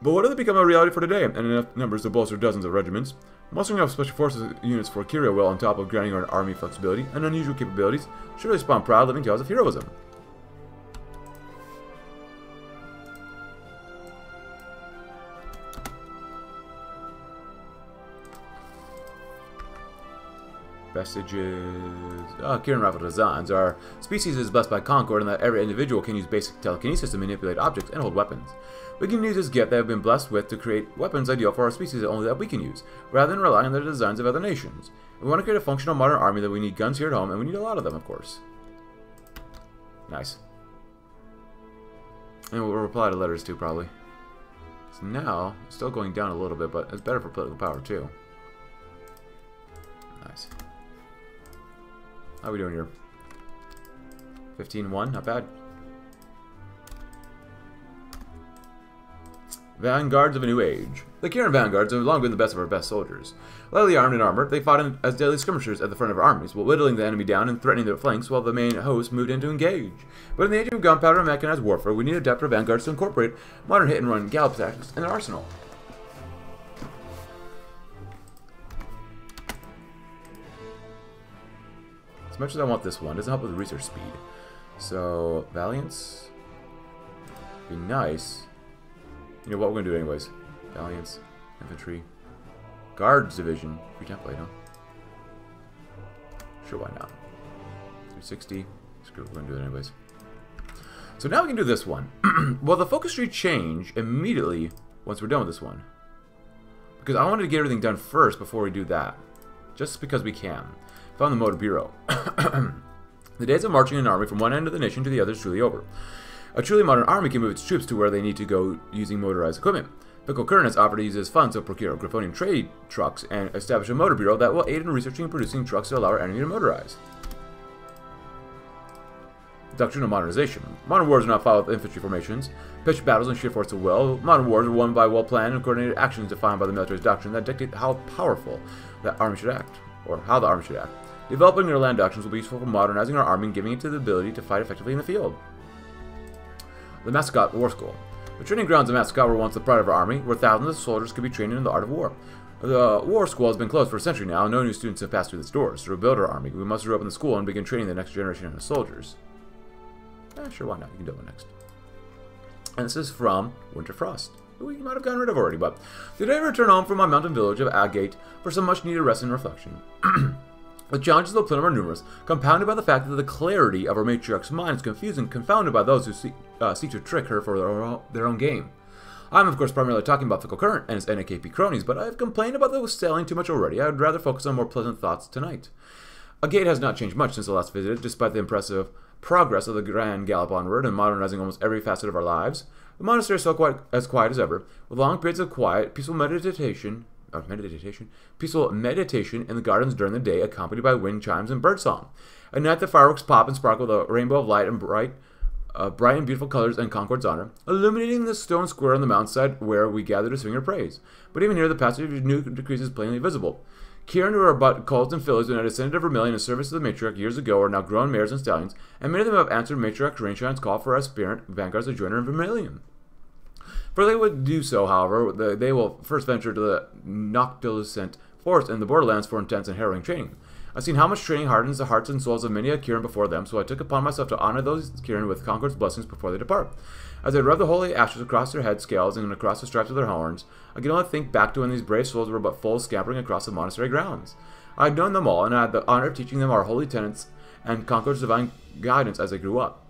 S1: But what if they become a reality for today, and enough numbers to bolster dozens of regiments? Mustering up Special Forces units for Kiria will, on top of granting our army flexibility and unusual capabilities, surely spawn proud living tales of heroism. Vestiges. Uh, Kirin Rifle Designs. Our species is blessed by Concord in that every individual can use basic telekinesis to manipulate objects and hold weapons. We can use this gift that we have been blessed with to create weapons ideal for our species only that we can use, rather than relying on the designs of other nations. we want to create a functional modern army that we need guns here at home, and we need a lot of them, of course. Nice. And we'll reply to letters too, probably. So now, still going down a little bit, but it's better for political power too. Nice. How are we doing here? 15-1, not bad. Vanguards of a New Age. The Kirin Vanguards have long been the best of our best soldiers. Lightly armed and armored, they fought in, as daily skirmishers at the front of our armies, while whittling the enemy down and threatening their flanks while the main host moved in to engage. But in the age of gunpowder and mechanized warfare, we need adaptive vanguards to incorporate modern hit-and-run gallop tactics in their arsenal. As much as I want this one, doesn't help with research speed. So, Valiance. Be nice. You know what we're gonna do anyways. Valiance, Infantry, Guards Division. Free template, huh? Sure, why not? 360. Screw it, we're gonna do it anyways. So now we can do this one. well, the focus tree change immediately once we're done with this one. Because I wanted to get everything done first before we do that. Just because we can. Found the Motor Bureau. the days of marching an army from one end of the nation to the other is truly over. A truly modern army can move its troops to where they need to go using motorized equipment. Fickle Current has offered to use his funds to procure Griffonian trade trucks and establish a motor bureau that will aid in researching and producing trucks to allow our enemy to motorize. Doctrine of Modernization. Modern wars are not fought with infantry formations, pitched battles, and sheer force of will. Modern wars are won by well-planned and coordinated actions defined by the military's doctrine that dictate how powerful the army should act, or how the army should act. Developing their land doctrines will be useful for modernizing our army and giving it the ability to fight effectively in the field. The Mascot War School. The training grounds of Mascot were once the pride of our army, where thousands of soldiers could be trained in the art of war. The war school has been closed for a century now, and no new students have passed through its doors. To rebuild our army, we must reopen the school and begin training the next generation of soldiers. Eh, sure, why not? You can do it next. And this is from Winterfrost. We might have gotten rid of already, but did I return home from my mountain village of Agate for some much needed rest and reflection. The challenges of the Plenum are numerous, compounded by the fact that the clarity of our matriarch's mind is confused and confounded by those who seek, uh, seek to trick her for their own, their own game. I'm, of course, primarily talking about Fickle Current and his NAKP cronies, but I have complained about those selling too much already. I would rather focus on more pleasant thoughts tonight. Agate has not changed much since the last visit, despite the impressive progress of the grand gallop onward and modernizing almost every facet of our lives. The monastery is still quite as quiet as ever, with long periods of quiet, peaceful meditation or meditation, peaceful meditation in the gardens during the day, accompanied by wind chimes and birdsong. At night, the fireworks pop and sparkle with a rainbow of light and bright, uh, bright and beautiful colors in Concord's honor, illuminating the stone square on the mountainside where we gather to sing our praise. But even here, the passage of new decrees is plainly visible. Kirin, who are but colts and fillies, who had descended of Vermilion in service to the matriarch years ago, are now grown mares and stallions, and many of them have answered matriarch Rainshine's call for aspirant vanguards to join her in Vermilion. For they would do so, however, they will first venture to the noctilucent Forest in the Borderlands for intense and harrowing training. I've seen how much training hardens the hearts and souls of many a Kirin before them, so I took upon myself to honor those Kirin with Concord's blessings before they depart. As I rub the holy ashes across their head scales and across the stripes of their horns, I can only think back to when these brave souls were but fools scampering across the monastery grounds. I had known them all, and I had the honor of teaching them our holy tenets and Concord's divine guidance as they grew up.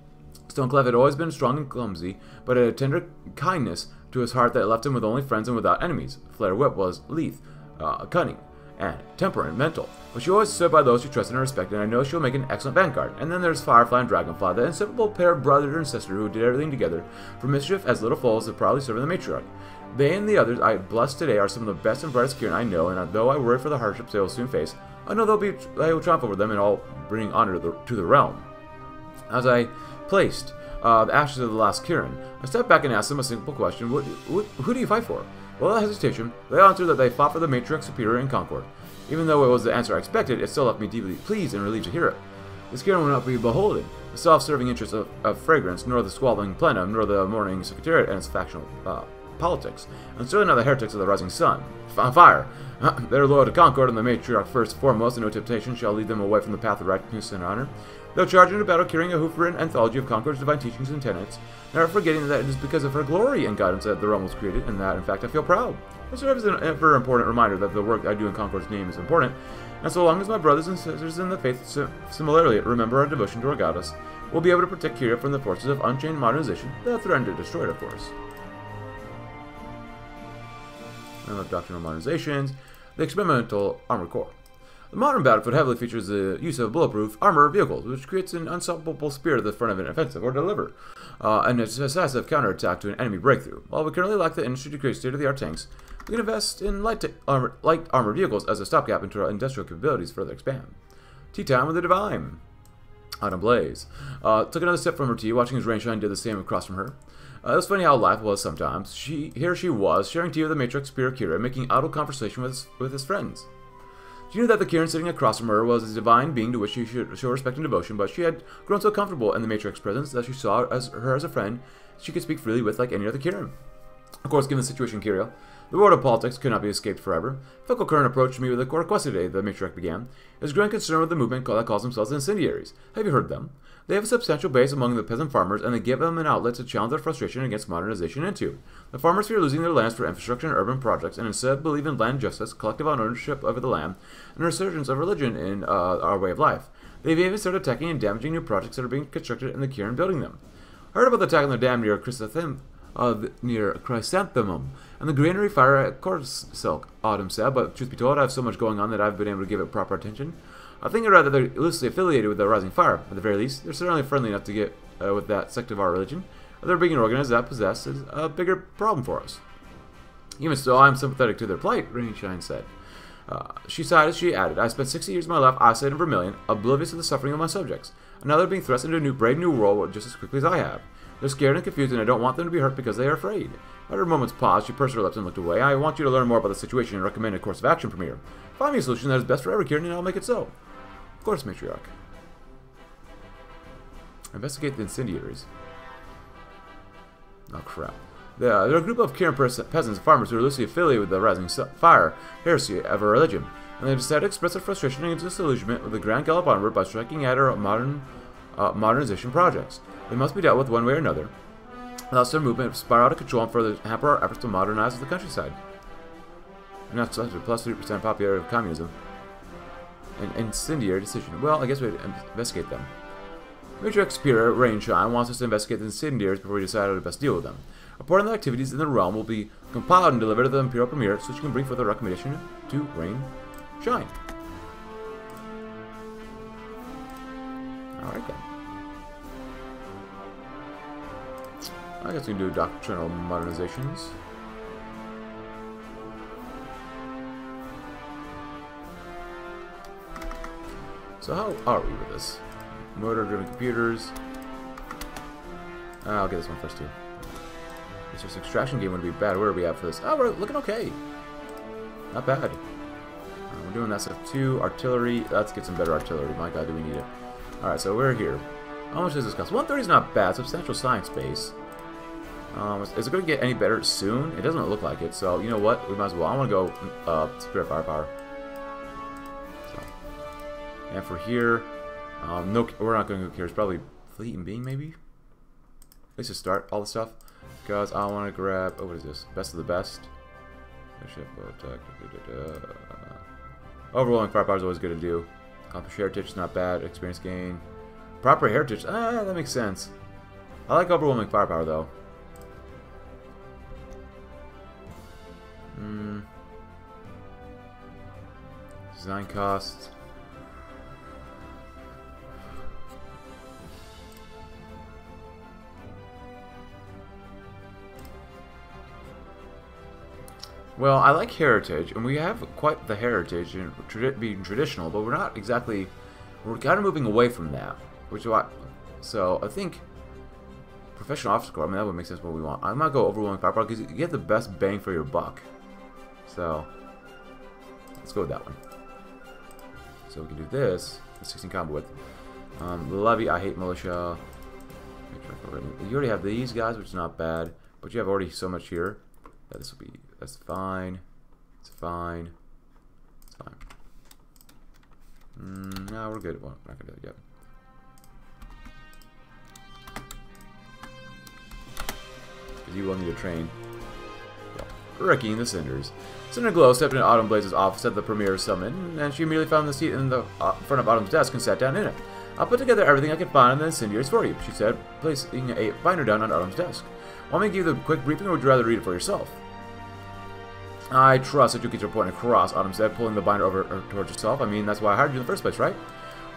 S1: Stoneclef had always been strong and clumsy, but had a tender kindness to his heart that left him with only friends and without enemies. Flare Whip was lithe, uh, cunning, and temperamental, but she always stood by those she trusted and respected, and I know she'll make an excellent vanguard. And then there's Firefly and Dragonfly, the inseparable pair of brother and sister who did everything together for mischief as little foals that proudly serve the matriarch. They and the others I bless today are some of the best and brightest Kirin I know, and though I worry for the hardships they will soon face, I know they'll be will triumph over them and all bring honor to the, to the realm. As I placed uh, the ashes of the last Kirin, I stepped back and asked them a simple question: what, what, Who do you fight for? Without hesitation, they answered that they fought for the Matriarch Superior in Concord. Even though it was the answer I expected, it still left me deeply pleased and relieved to hear it. The Kirin will not be beholden the self-serving interests of, of, fragrance, nor the squabbling plenum, nor the morning secretariat and its factional uh, politics, and certainly not the heretics of the rising sun. F fire! They're loyal to Concord, and the matriarch first and foremost, and no temptation shall lead them away from the path of righteousness and honor. They'll charge into battle carrying a hoof-written anthology of Concord's divine teachings and tenets, never forgetting that it is because of her glory and guidance that the realm was created, and that, in fact, I feel proud. It serves as an ever important reminder that the work I do in Concord's name is important, and so long as my brothers and sisters in the faith similarly remember our devotion to our goddess, we'll be able to protect Kiria from the forces of unchained modernization that threaten to destroy it, of course. I love doctrinal modernizations, the experimental armored core. The modern battlefield heavily features the use of bulletproof armor vehicles, which creates an unstoppable spear at the front of an offensive or deliver, uh, and a decisive counterattack to an enemy breakthrough. While we currently lack the industry to create state-of-the-art tanks, we can invest in light, armor, light armored vehicles as a stopgap until our industrial capabilities further expand. Tea time with the Divine. Autumn Blaze. Uh, took another step from her tea, watching his Rainshine did the same across from her. Uh, it was funny how life was sometimes. She, here she was, sharing tea with the Matriarch Superior Kiria, making idle conversation with with his friends. She knew that the Kirin sitting across from her was a divine being to which she should show respect and devotion, but she had grown so comfortable in the Matrix presence that she saw as her as a friend she could speak freely with like any other Kirin. Of course, given the situation Kirill, the world of politics could not be escaped forever. Fickle Current approached me with a request today, the matriarch began. His growing concern with the movement that calls themselves incendiaries. Have you heard them? They have a substantial base among the peasant farmers, and they give them an outlet to challenge their frustration against modernization into. The farmers fear losing their lands for infrastructure and urban projects, and instead believe in land justice, collective ownership over the land, and a resurgence of religion in uh, our way of life. They've even started attacking and damaging new projects that are being constructed in the Kirin building them. I heard about the attack on the dam near Chrysanthemum, uh, near Chrysanthemum, and the granary fire of course, Silk, Autumn said, but truth be told, I have so much going on that I've been able to give it proper attention. I think I'd rather they're loosely affiliated with the Rising Fire, at the very least. They're certainly friendly enough to get uh, with that sect of our religion. They're being organized that possesses a bigger problem for us. Even so, I'm sympathetic to their plight, Rainshine said. Uh, she sighed as she added, I spent 60 years of my life isolated in Vermilion, oblivious to the suffering of my subjects. And now they're being thrust into a new, brave new world just as quickly as I have. They're scared and confused, and I don't want them to be hurt because they are afraid. After a moment's pause, she pursed her lips and looked away. I want you to learn more about the situation and recommend a course of action from here. Find me a solution that is best for every Kirin, and I'll make it so. Of course, Matriarch. Investigate the incendiaries. Oh, crap. They're, they're a group of Kirin peasants and farmers who are loosely affiliated with the Rising Fire heresy of a religion, and they decided to express their frustration and disillusionment with the Grand Gallop onward by striking at our modern uh, modernization projects. They must be dealt with one way or another, else their movement spiral out of control and further hamper our efforts to modernize the countryside. not such a plus 3% popularity of communism. An incendiary decision. Well, I guess we'd investigate them. Matriarch Superior Rainshine wants us to investigate the incendiaries before we decide how to best deal with them. Report on the activities in the realm will be compiled and delivered to the Imperial Premier so she can bring forth a recommendation to Rain Shine. Alright then. I guess we can do doctrinal modernizations. So how are we with this? Motor-driven computers. I'll get this one first too. This extraction game would be bad. Where are we at for this? Oh, we're looking okay. Not bad. Uh, we're doing that stuff too. Artillery. Let's get some better artillery. My god, do we need it. Alright, so we're here. How much does this cost? 130 is not bad. Substantial science base. Um, is it going to get any better soon? It doesn't look like it, so you know what? We might as well. I want to go uh, Superior Firepower. And for here, um, no, we're not going to go here. It's probably Fleet in Being, maybe? Let's just start all the stuff. Because I want to grab, oh, what is this? Best of the best. Overwhelming firepower is always good to do. Accomplish heritage is not bad. Experience gain. Proper heritage. Ah, that makes sense. I like overwhelming firepower though. Hmm. Design costs. Well, I like heritage, and we have quite the heritage tradi being traditional, but we're not exactly... We're kind of moving away from that, which is why... So, I think... Professional Corps, I mean, that would make sense what we want. I'm going to go Overwhelming Firepower, because you get the best bang for your buck. So, let's go with that one. So we can do this, 16 combo with. Um, the Levy, I hate Militia. You already have these guys, which is not bad, but you have already so much here. Yeah, this will be that's fine. It's fine. It's fine. Mm, no, we're good. Well, we're not gonna do it yet. Because you will need a train. Wrecking the cinders. Cinder Glow stepped into Autumn Blaze's office at the Premier Summon, and she immediately found the seat in the uh, front of Autumn's desk and sat down in it. I'll put together everything I can find and then send yours for you, she said, placing a binder down on Autumn's desk. Want me to give you the quick briefing, or would you rather read it for yourself? I trust that you get your point across, Autumn said, pulling the binder over uh, towards herself. I mean, that's why I hired you in the first place, right?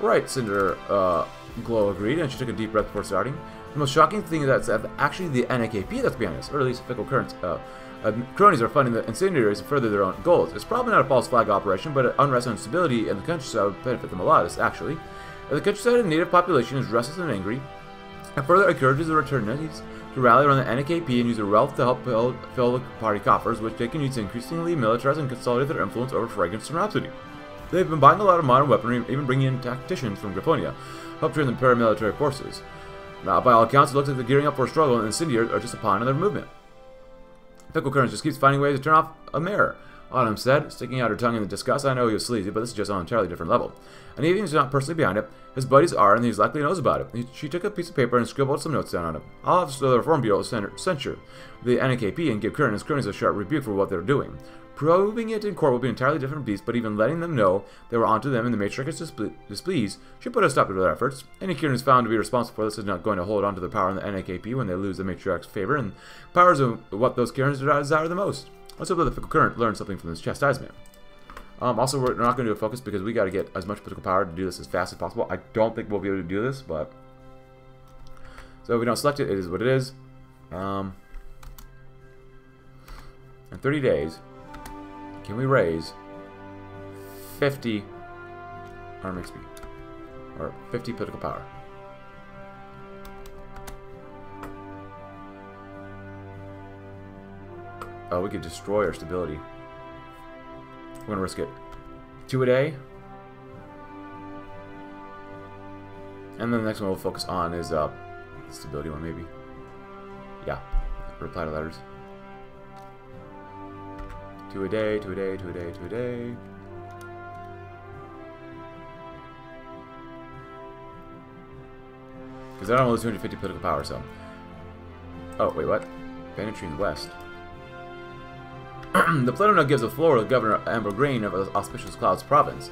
S1: Right, Cinder uh, Glow agreed, and she took a deep breath before starting. The most shocking thing is that actually the NAKP that's behind this, or at least Fickle Currents. Uh, uh, cronies are funding the incendiaries to further their own goals. It's probably not a false flag operation, but unrest and instability in the countryside would benefit them a lot, actually. If the countryside and native population is restless and angry, and further encourages the returnees to rally around the NAKP and use their wealth to help build, fill the party coffers, which they can use to increasingly militarize and consolidate their influence over Fragrance and Rhapsody. They've been buying a lot of modern weaponry, even bringing in tacticians from Griffonia, help train the paramilitary forces. Now, by all accounts, it looks like they're gearing up for a struggle, and the Incendiaries are just a pawn in their movement. Fickle Currents just keeps finding ways to turn off a mirror. Autumn said, sticking out her tongue in the disgust. I know he was sleazy, but this is just on an entirely different level. And even if he's not personally behind it, his buddies are, and he likely knows about it. He, she took a piece of paper and scribbled some notes down on it. I'll have the Reform Bureau censure the NAKP and give Current and his cronies a sharp rebuke for what they're doing. Proving it in court will be an entirely different beast, but even letting them know they were onto them and the Matriarch is displeased should put a stop to their efforts. Any Kirin is found to be responsible for this is not going to hold on to their power in the NAKP when they lose the Matriarch's favor, and powers of what those Kirins desire the most. Let's hope that the Fickle Current learns something from this chastisement. Um, also, we're not going to do a focus because we got to get as much political power to do this as fast as possible. I don't think we'll be able to do this, but... So if we don't select it, it is what it is. Um, in 30 days, can we raise 50 arm XP? Or 50 political power? Oh, we could destroy our stability. We're gonna risk it. Two a day. And then the next one we'll focus on is uh, stability one, maybe. Yeah, reply to letters. Two a day, two a day, two a day, two a day. Because I don't lose 250 political power, so. Oh, wait, what? In the west. the Plenum gives the floor to Governor Amber Green of Auspicious Clouds Province.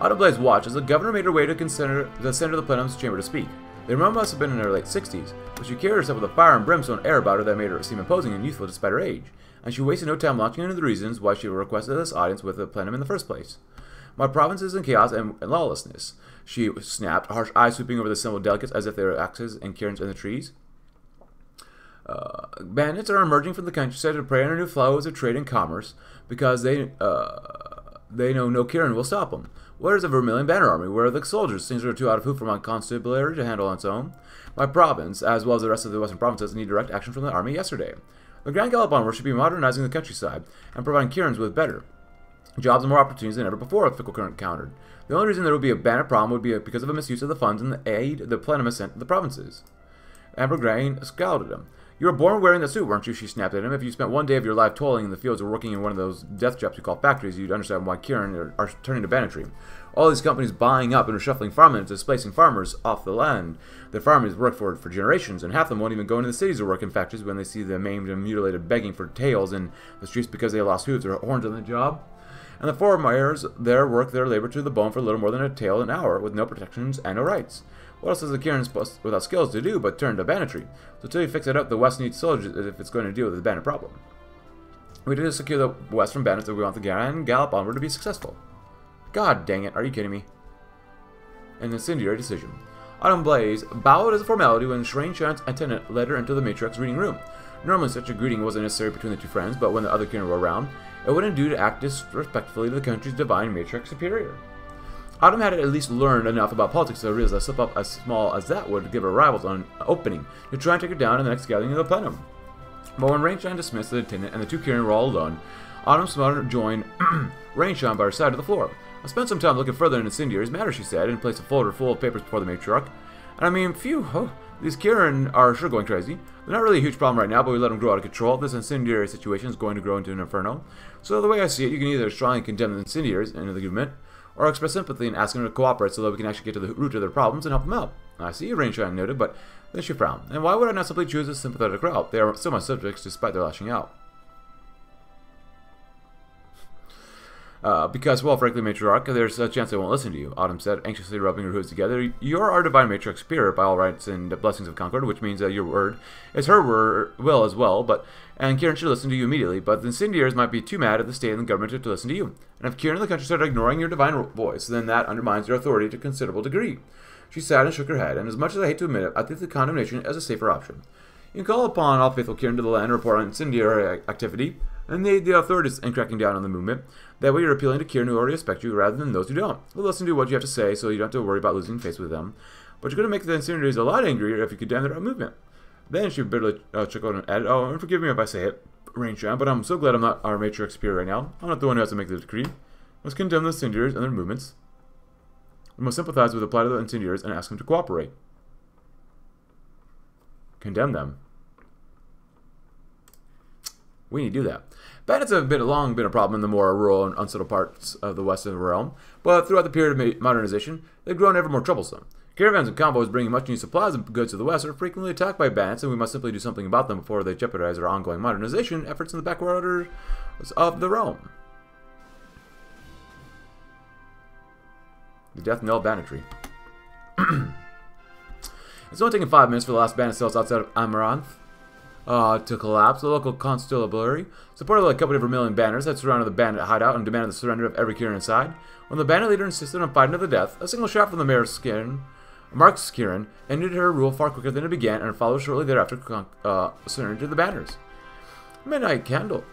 S1: Autumn Blaze watched as the governor made her way to consider the center of the Plenum's chamber to speak. The woman must have been in her late 60s, but she carried herself with a fire and brimstone air about her that made her seem imposing and youthful despite her age, and she wasted no time launching into the reasons why she requested this audience with the plenum in the first place. My province is in chaos and lawlessness. She snapped, harsh eyes sweeping over the assembled delegates as if they were axes and cairns in the trees. Uh, bandits are emerging from the countryside to prey on new flows of trade and commerce because they uh, they know no Kirin will stop them. Where is the Vermilion Banner Army? Where are the soldiers? Things are too out of food for my constabulary to handle on its own. My province, as well as the rest of the western provinces, need direct action from the army yesterday. The Grand onward should be modernizing the countryside and providing Kirins with better jobs and more opportunities than ever before, Fickle Current countered. The only reason there would be a banner problem would be because of a misuse of the funds and the aid the plenum sent to the provinces. Amber Grain scowled at him. You were born wearing the suit, weren't you? She snapped at him. If you spent one day of your life toiling in the fields or working in one of those death jobs we call factories, you'd understand why Kirin are, are turning to banditry. All these companies buying up and reshuffling farmland, displacing farmers off the land. The farmers worked for it for generations, and half of them won't even go into the cities to work in factories when they see the maimed and mutilated begging for tails in the streets because they lost hooves or horns on the job. And the farmers there work their labor to the bone for little more than a tail an hour, with no protections and no rights. What else is the Kirin without skills to do but turn to banditry? So until you fix it up, the West needs soldiers if it's going to deal with the bandit problem. We need to secure the West from bandits if we want the Grand Gallop onward to be successful. God dang it, are you kidding me? An incendiary decision. Autumn Blaze bowed as a formality when Rainshine's attendant led her into the Matriarch's reading room. Normally such a greeting wasn't necessary between the two friends, but when the other Kirin were around, it wouldn't do to act disrespectfully to the country's divine Matriarch superior. Autumn had at least learned enough about politics to realize a slip up as small as that would give her rivals an opening to try and take her down in the next gathering of the plenum. But when Rainshine dismissed the attendant and the two Kirin were all alone, Autumn Smother joined Rainshine by her side of the floor. I spent some time looking further into Incendiary's matter, she said, and placed a folder full of papers before the matriarch. And I mean, phew, these Kirin are sure going crazy. They're not really a huge problem right now, but we let them grow out of control. This incendiary situation is going to grow into an inferno. So the way I see it, you can either strongly condemn the incendiaries into the government, or express sympathy and ask them to cooperate so that we can actually get to the root of their problems and help them out. I see, Rainshine noted, but then she frowned. And why would I not simply choose a sympathetic route? They are still my subjects despite their lashing out. Uh, because, well, frankly, Matriarch, there's a chance they won't listen to you, Autumn said, anxiously rubbing her hooves together. You're our divine Matriarch spirit by all rights and blessings of Concord, which means that your word is her word, will as well, but and Kirin should listen to you immediately, but the incendiaries might be too mad at the state and the government to listen to you. And if Kirin and the country start ignoring your divine voice, then that undermines your authority to a considerable degree. She sighed and shook her head, and as much as I hate to admit it, I think the condemnation is a safer option. You can call upon all faithful Kirin to the land and report on incendiary activity, and aid the authorities in cracking down on the movement. That way you're appealing to Kirin who already respect you rather than those who don't. They'll listen to what you have to say, so you don't have to worry about losing face with them. But you're going to make the incendiaries a lot angrier if you condemn their movement. Then she bitterly uh, chuckled and added, Oh, and forgive me if I say it, Rainshine, but I'm so glad I'm not our matrix spirit right now. I'm not the one who has to make the decree. Let's condemn the incendiaries and their movements. We must sympathize with the plight of the incendiaries and ask them to cooperate. Condemn them. We need to do that. Bandits have been long been a problem in the more rural and unsettled parts of the Western realm, but throughout the period of modernization, they've grown ever more troublesome. Caravans and convoys bringing much needed supplies and goods to the west are frequently attacked by bandits, and we must simply do something about them before they jeopardize our ongoing modernization efforts in the backwaters of the realm. The Death Knell Banditry. it's only taken five minutes for the last bandit cells outside of Amaranth uh, to collapse. The local constabulary, supported by a couple of Vermilion banners, that surrounded the bandit hideout and demanded the surrender of every Kirin inside. When the bandit leader insisted on fighting to the death, a single shot from the mayor's skin, Mark's Kirin, ended her rule far quicker than it began and followed shortly thereafter uh, surrender to the banners. Midnight Candle.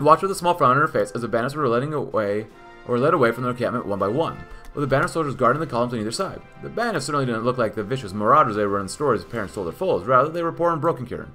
S1: Watched with a small frown on her face as the banners were letting away or led away from their encampment one by one, with the banner soldiers guarding the columns on either side. The banners certainly didn't look like the vicious marauders they were in stories parents told their foes, rather they were poor and broken Kirin.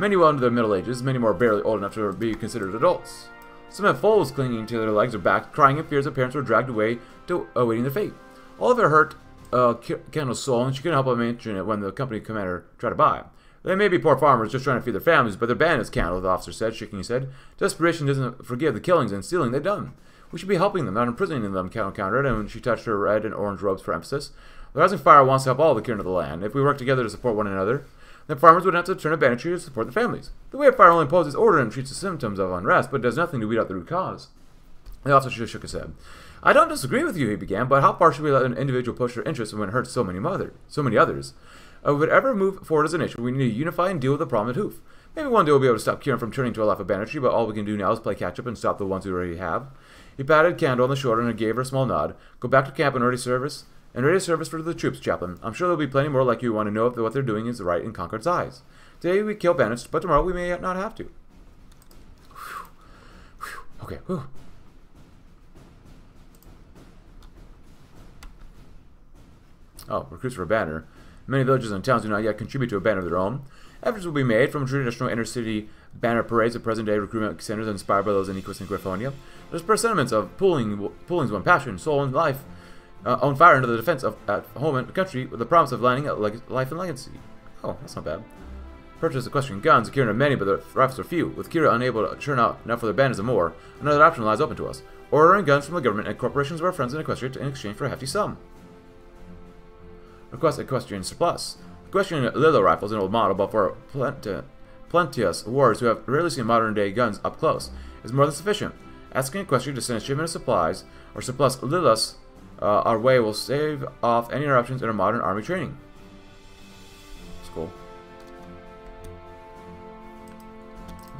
S1: Many well into their middle ages, many more barely old enough to be considered adults. Some had foals clinging to their legs or backs, crying in fears that parents were dragged away to awaiting their fate. All of it hurt uh, Candle's soul, and she couldn't help but mention it when the company commander tried to buy. They may be poor farmers just trying to feed their families, but they're bandits, Candle, the officer said, shaking his head. Desperation doesn't forgive the killings and stealing they've done. We should be helping them, not imprisoning them, Candle countered, and she touched her red and orange robes for emphasis. The Rising Fire wants to help all the Kirin of the land. If we work together to support one another, then farmers would have to turn to banditry to support their families. The way of fire only imposes order and treats the symptoms of unrest, but does nothing to weed out the root cause. The officer shook his head. I don't disagree with you, he began, but how far should we let an individual push their interests when it hurts so many mother, so many others? Uh, if we would ever move forward as a nation, we need to unify and deal with the problem at hoof. Maybe one day we'll be able to stop Kirin from turning to a life of banditry, but all we can do now is play catch up and stop the ones we already have. He patted Candle on the shoulder and gave her a small nod. Go back to camp and ready service and ready service for the troops, Chaplain. I'm sure there'll be plenty more like you who want to know if what they're doing is right in Concord's eyes. Today we kill bandits, but tomorrow we may not have to. Whew. Whew. Okay, whew. Oh, recruits for a banner. Many villages and towns do not yet contribute to a banner of their own. Efforts will be made from traditional inner-city banner parades of present-day recruitment centers inspired by those in Equus and Griffonia. There's sentiments of pooling, pooling's one passion, soul, and life uh, on fire into the defense of at home and country with the promise of landing a life and legacy. Oh, that's not bad. Purchase equestrian guns, Kiria have many, but their rifles are few. With Kiria unable to churn out enough for their bandits and more, another option lies open to us. Ordering guns from the government and corporations of our friends in Equestria in exchange for a hefty sum. Request equestrian surplus. Equestrian Lilo rifles, an old model, but for plenti plenteous warriors who have rarely seen modern-day guns up close, is more than sufficient. Asking Equestria to send a shipment of supplies, or surplus Lilos, uh, our way will save off any interruptions in our modern army training. It's cool.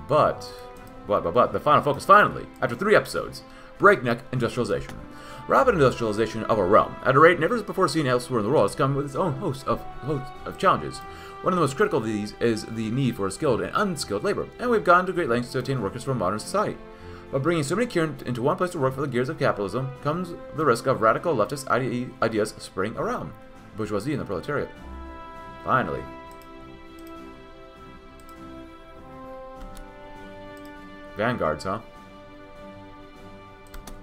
S1: But, but, but, but, the final focus finally, after three episodes, breakneck industrialization. Rapid industrialization of our realm, at a rate never before seen elsewhere in the world, has come with its own host of, host of challenges. One of the most critical of these is the need for skilled and unskilled labor, and we've gone to great lengths to attain workers from modern society. But bringing so many Kirin into one place to work for the gears of capitalism comes the risk of radical leftist ide ideas spreading around bourgeoisie and the proletariat. Finally. Vanguards, huh?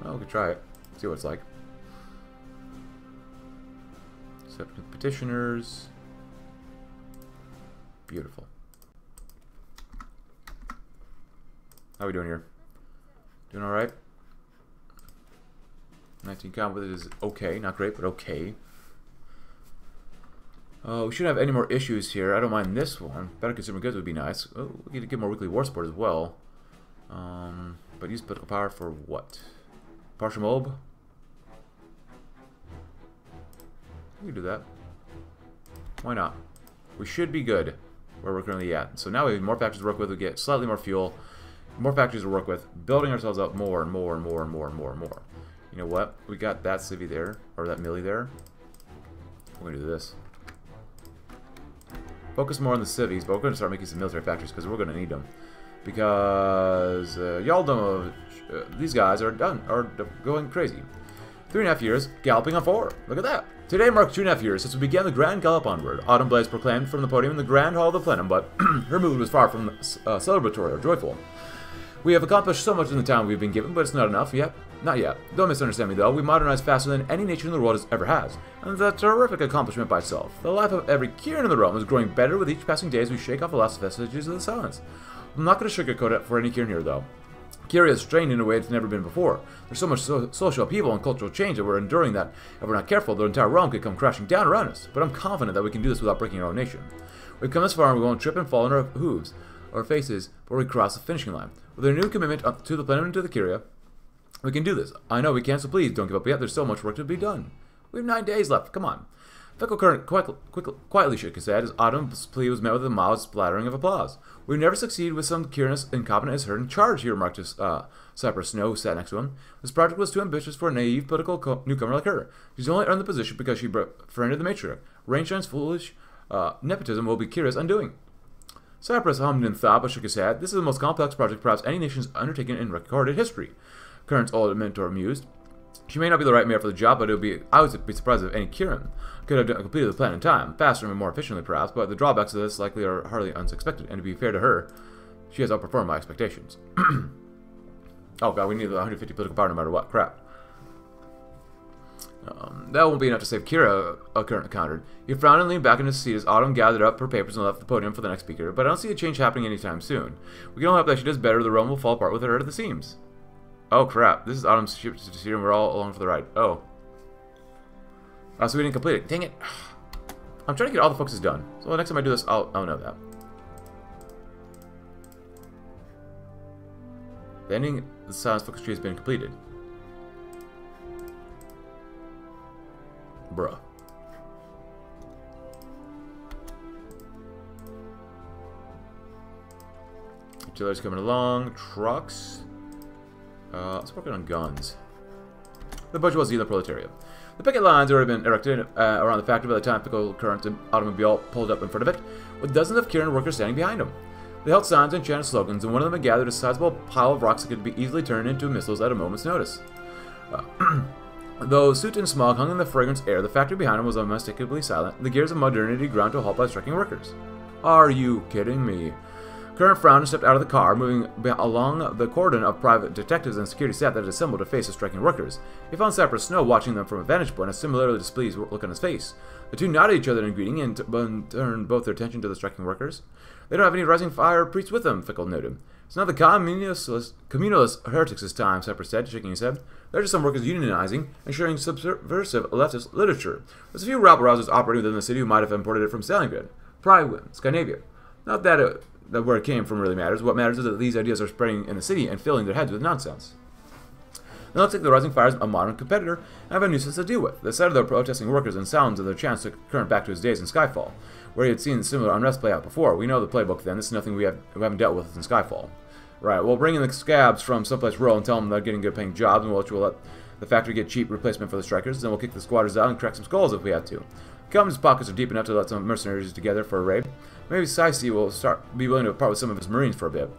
S1: Well, we could try it. See what it's like. Accept petitioners. Beautiful. How we doing here? Doing alright? 19 count with it is okay. Not great, but okay. Oh, we shouldn't have any more issues here. I don't mind this one. Better consumer goods would be nice. Oh, we could get more weekly war support as well. Um, but use political power for what? Partial mob? We can do that. Why not? We should be good where we're currently at. So now we have more factories to work with. We get slightly more fuel more factories to work with, building ourselves up more and more and more and more and more and more. You know what? We got that civvy there, or that millie there. We're gonna do this. Focus more on the civies, but we're gonna start making some military factories because we're gonna need them. Because uh, y'all know uh, these guys are done, are going crazy. Three and a half years, galloping on four. Look at that. Today marks two and a half years since we began the grand gallop onward. Autumn Blaze proclaimed from the podium in the grand hall of the plenum, but her mood was far from uh, celebratory or joyful. We have accomplished so much in the time we've been given, but it's not enough yet. Not yet. Don't misunderstand me though, we modernize faster than any nation in the world has ever has. And that's a terrific accomplishment by itself. The life of every Kirin in the realm is growing better with each passing day as we shake off the last vestiges of the silence. I'm not going to sugarcoat it for any Kirin here though. Kiria is strained in a way it's never been before. There's so much so social upheaval and cultural change that we're enduring that, if we're not careful, the entire realm could come crashing down around us. But I'm confident that we can do this without breaking our own nation. We've come this far and we won't trip and fall on our hooves or faces before we cross the finishing line. With our new commitment to the planet and to the Kiria, we can do this. I know we can, so please don't give up yet. There's so much work to be done. We have nine days left. Come on. Fickle Current quick, quietly shook his head as Autumn's plea was met with a mild splattering of applause. We've never succeeded with some Kyrianus incompetent as her in charge, he remarked to uh, Cypress Snow, who sat next to him. This project was too ambitious for a naive political newcomer like her. She's only earned the position because she befriended the matriarch. Rainshine's foolish uh, nepotism will be Kiria's undoing. Cypress hummed in thought but shook his head. This is the most complex project perhaps any nation has undertaken in recorded history. Current's old mentor mused. She may not be the right mayor for the job, but it would be I would be surprised if any Kirin could have completed the plan in time, faster and more efficiently perhaps, but the drawbacks of this likely are hardly unexpected, and to be fair to her, she has outperformed my expectations. oh god, we need the 150 political power no matter what. Crap. Um, that won't be enough to save Kiria, a current countered. He frowned and leaned back in his seat as Autumn gathered up her papers and left the podium for the next speaker, but I don't see a change happening anytime soon. We can only hope that she does better, the realm will fall apart with her at the seams. Oh crap, this is Autumn's ship to see and we're all along for the ride. Oh. Oh, so we didn't complete it. Dang it. I'm trying to get all the focuses done. So the next time I do this, I'll, I'll know that. The ending the silence focus tree has been completed. Bruh. Artillery's coming along. Trucks. Uh, let's work on guns. The bourgeoisie the proletariat. The picket lines have already been erected uh, around the factory by the time Fickle Current's automobile pulled up in front of it, with dozens of Kirin workers standing behind him. They held signs and chanted slogans, and one of them had gathered a sizable pile of rocks that could be easily turned into missiles at a moment's notice. Uh, Though soot and smog hung in the fragrant air, the factory behind him was unmistakably silent, the gears of modernity ground to a halt by striking workers. Are you kidding me? Kirin frowned and stepped out of the car, moving along the cordon of private detectives and security staff that had assembled to face the striking workers. He found Cypress Snow watching them from a vantage point, a similarly displeased look on his face. The two nodded each other in greeting and turned both their attention to the striking workers. They don't have any rising fire priests with them, Fickle noted. It's not the communalist, communalist heretics this time, Cypress said, shaking his head. Some workers unionizing and sharing subversive leftist literature. There's a few rabble-rousers operating within the city who might have imported it from Stalliongrad, Pride, Scandinavia. Not that, it, that where it came from really matters. What matters is that these ideas are spreading in the city and filling their heads with nonsense. Now let's take the Rising Fires, a modern competitor, and have a nuisance to deal with. The sight of the protesting workers and sounds of their chants took Current back to his days in Skyfall, where he had seen similar unrest play out before. We know the playbook then. This is nothing we, have, we haven't dealt with in Skyfall. Right, we'll bring in the scabs from someplace rural and tell them they're getting good paying jobs, and we'll, let the factory get cheap replacement for the strikers. Then we'll kick the squatters out and crack some skulls if we have to. Company's pockets are deep enough to let some mercenaries together for a raid. Maybe Saisi will start be willing to part with some of his marines for a bit.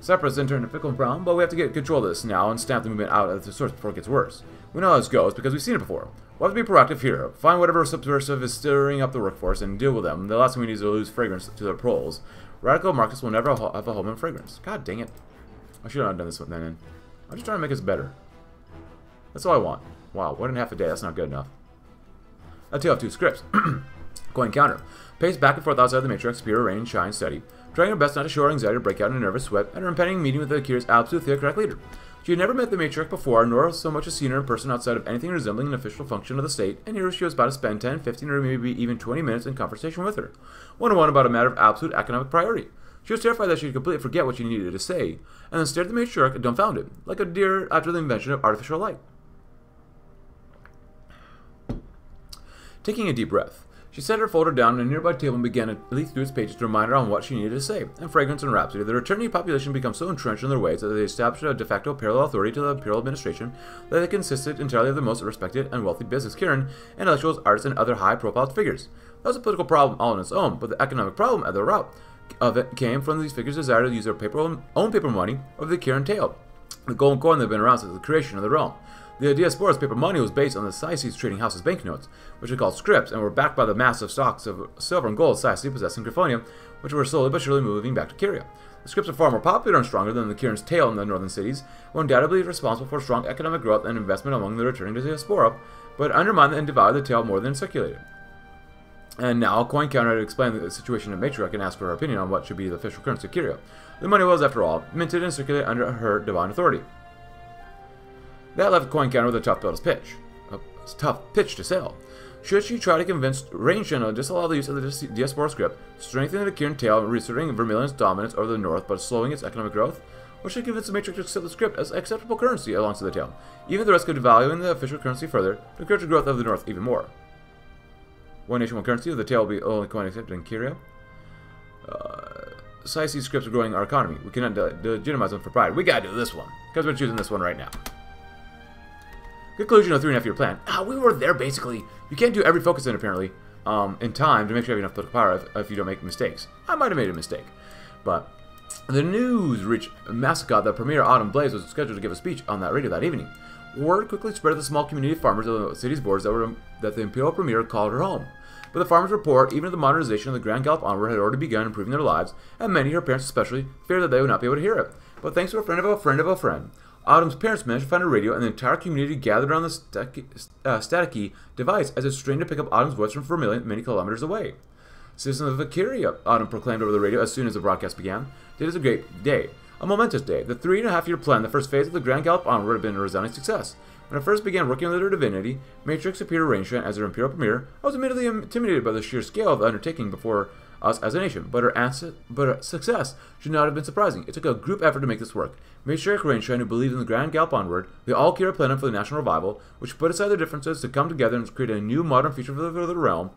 S1: Cypress then turned to Fickle Brown, but we have to get control of this now and stamp the movement out at the source before it gets worse. We know how this goes because we've seen it before. We'll have to be proactive here. Find whatever subversive is stirring up the workforce and deal with them. The last thing we need is to lose fragrance to their proles. Radical Marcus will never have a home in fragrance. God dang it. I should not have done this one then. I'm just trying to make us better. That's all I want. Wow, one and a half a day. That's not good enough. A tale of two scripts. Coin Counter. Pace back and forth outside the Matriarch's, Spear, Rain, Shine, Steady. Trying her best not to show her anxiety or break out in a nervous sweat at her impending meeting with the Kiria's absolute theocratic leader. She had never met the matriarch before, nor so much as seen her in person outside of anything resembling an official function of the state, and here she was about to spend 10, 15, or maybe even 20 minutes in conversation with her. One-on-one about a matter of absolute economic priority. She was terrified that she'd completely forget what she needed to say, and then stared at the matriarch dumbfounded, like a deer after the invention of artificial light. Taking a deep breath, she set her folder down on a nearby table and began to leaf through its pages to remind her on what she needed to say. And Fragrance and Rhapsody, the returning population became so entrenched in their ways that they established a de facto parallel authority to the imperial administration that they consisted entirely of the most respected and wealthy business Kirin, intellectuals, artists, and other high-profile figures. That was a political problem all on its own, but the economic problem at the root of it came from these figures' desire to use their paper, own paper money over the Kirin tael, the golden coin that had been around since the creation of the realm. The Diaspora's paper money was based on the Saesis trading house's banknotes, which are called scrips, and were backed by the massive stocks of silver and gold Saesi possessed in Griffonia, which were slowly but surely moving back to Kiria. The scripts are far more popular and stronger than the Kirin's tael in the northern cities, were undoubtedly responsible for strong economic growth and investment among the returning Diaspora, but undermined and devoured the tael more than it circulated. And now, Coin Counter had explained the situation at Matriarch and asked for her opinion on what should be the official currency of Kiria. The money was, after all, minted and circulated under her divine authority. That left Coin Counter with a tough bill to pitch. A tough pitch to sell. Should she try to convince Rain Channel to disallow the use of the Diaspora script, strengthening the Kirin tael, reasserting Vermilion's dominance over the North but slowing its economic growth? Or should convince the Matriarch to accept the script as acceptable currency alongside the tael, even the risk of devaluing the official currency further to encourage the growth of the North even more? One nation, one currency, the tael will be only coin accepted in Kiria. Uh, scripts are growing our economy. We cannot legitimize them for pride. We gotta do this one, because we're choosing this one right now. Conclusion of three and a half year plan. Ah, we were there basically. You can't do every focus in apparently um, in time to make sure you have enough political power if, if you don't make mistakes. I might have made a mistake, but the news reached Mascot that Premier Autumn Blaze was scheduled to give a speech on that radio that evening. Word quickly spread to the small community of farmers of the city's boards that, were, that the Imperial Premier called her home. But the farmers report even the modernization of the Grand Gallop onward had already begun improving their lives, and many, her parents especially, feared that they would not be able to hear it. But thanks to a friend of a friend of a friend, Autumn's parents managed to find a radio, and the entire community gathered around the staticky, uh, staticky device as it strained to pick up Autumn's voice from Vermilion many kilometers away. Citizens of Akiria, Autumn proclaimed over the radio as soon as the broadcast began. It is a great day, a momentous day. The three and a half year plan, the first phase of the Grand Gallop onward, had been a resounding success. When I first began working under her divinity, Matrix appeared arrangement as her imperial premier, I was admittedly intimidated by the sheer scale of the undertaking before us as a nation, but her, answer, but her success should not have been surprising. It took a group effort to make this work. Matriarch Rainshine, who believed in the Grand Gallop onward, the all Kira plan for the national revival, which put aside their differences to come together and create a new modern future for the, for the realm,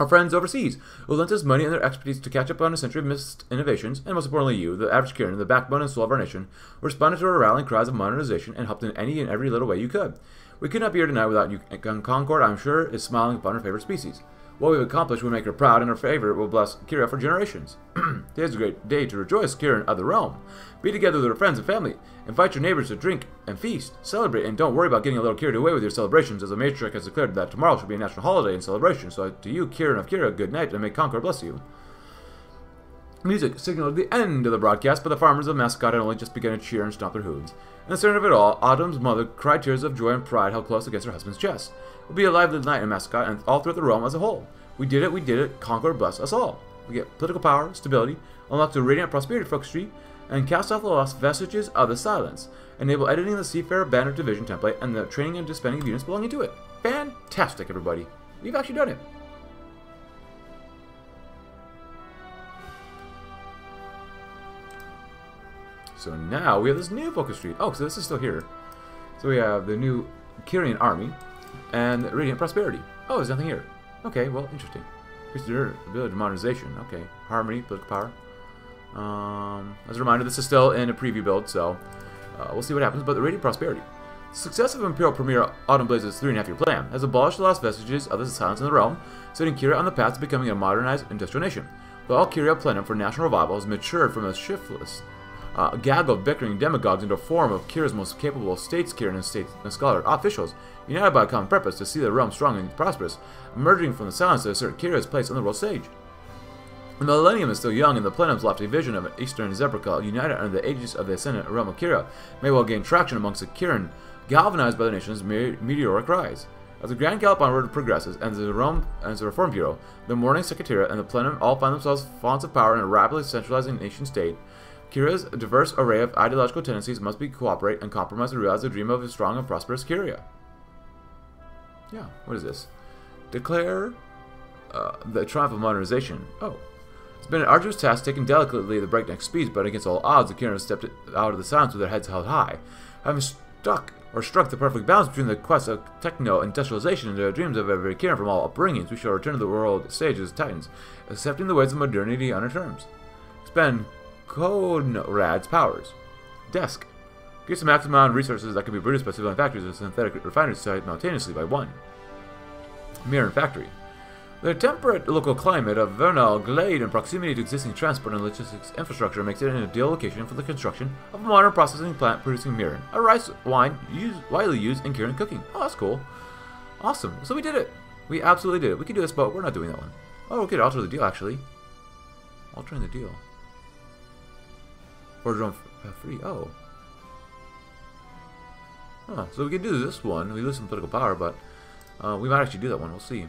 S1: our friends overseas, who lent us money and their expertise to catch up on a century of missed innovations, and most importantly you, the average Kirin, the backbone and soul of our nation, responded to our rallying cries of modernization and helped in any and every little way you could. We could not be here tonight without you, and Concord, I'm sure, is smiling upon our favorite species. What we've accomplished will make her proud, and her favor will bless Kira for generations. Today is a great day to rejoice, Kira of the realm. Be together with your friends and family. Invite your neighbors to drink and feast, celebrate, and don't worry about getting a little carried away with your celebrations, as the matriarch has declared that tomorrow should be a national holiday and celebration. So to you, Kirin of Kira, good night, and may Concord bless you. Music signaled the end of the broadcast, but the farmers of Mascot had only just begun to cheer and stomp their hooves. In the center of it all, Autumn's mother cried tears of joy and pride held close against her husband's chest. Will be a lively night in Mascot and all throughout the realm as a whole. We did it, we did it, Concord, bless us all. We get political power, stability, unlock the radiant prosperity of Focus Tree, and cast off the lost vestiges of the silence. Enable editing the Seafarer Banner Division template and the training and disbanding of units belonging to it. Fantastic, everybody. We've actually done it. So now we have this new Focus Tree. Oh, so this is still here. So we have the new Kyrian army and Radiant Prosperity. Oh, there's nothing here. Okay, well, interesting. Here's ability modernization. Okay, harmony, political power. Um, as a reminder, this is still in a preview build, so uh, we'll see what happens. But the Radiant Prosperity. The success of Imperial Premier Autumn Blaze's three and a half year plan has abolished the last vestiges of the silence in the realm, setting Kiria on the path to becoming a modernized industrial nation. The All Kyria Plenum for national revival has matured from a shiftless uh, gaggle of bickering demagogues into a form of Kira's most capable statesman and state and scholar officials, united by a common purpose to see the realm strong and prosperous, emerging from the silence to assert Kira's place on the world stage. The millennium is still young, and the Plenum's lofty vision of an Eastern Zebrica united under the aegis of the ascendant realm of Kira may well gain traction amongst the Kirin, galvanized by the nation's meteoric rise. As the Grand Gallop onward progresses, and the realm and the Reform Bureau, the Morning Secretariat, and the Plenum all find themselves fonts of power in a rapidly centralizing nation state, Kira's diverse array of ideological tendencies must be cooperate and compromise to realize the dream of a strong and prosperous Kiria. Yeah, what is this? Declare uh, the triumph of modernization. Oh. It's been an arduous task taken delicately at the breakneck speeds, but against all odds, the Kyrians stepped out of the silence with their heads held high. Having stuck or struck the perfect balance between the quest of techno-industrialization and the dreams of every Kyrian from all upbringings, we shall return to the world stage as titans, accepting the ways of modernity on our terms. Expend Conrad's powers. Desk. A maximum amount of resources that can be produced by civilian factories and synthetic refineries simultaneously by one. Mirin Factory. The temperate local climate of Vernal Glade and proximity to existing transport and logistics infrastructure makes it an ideal location for the construction of a modern processing plant producing mirin, a rice wine used, widely used in Kirin cooking. Oh, that's cool. Awesome. So we did it. We absolutely did it. We can do this, but we're not doing that one. Oh, we could alter the deal, actually. Altering the deal. Or drone uh, free. Oh. Huh. So we can do this one. We lose some political power, but uh, we might actually do that one. We'll see.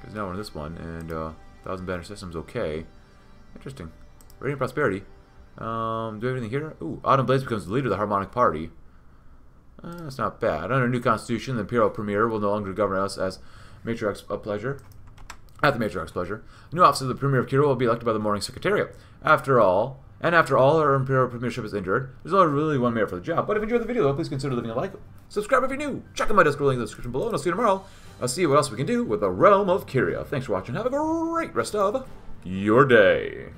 S1: Because now we're in this one, and uh, Thousand Banner System's okay. Interesting. Radiant Prosperity. Um, do we have anything here? Ooh, Autumn Blaze becomes the leader of the Harmonic Party. Uh, that's not bad. Under a new constitution, the Imperial Premier will no longer govern us as Matriarch's of Pleasure. At the Matriarch's pleasure. The new office of the Premier of Kira will be elected by the Morning Secretariat. After all, and after all our Imperial Premiership is injured, there's only really one mayor for the job. But if you enjoyed the video, please consider leaving a like. Subscribe if you're new. Check out my Discord link in the description below, and I'll see you tomorrow. I'll see what else we can do with the Realm of Kiria. Thanks for watching. Have a great rest of your day.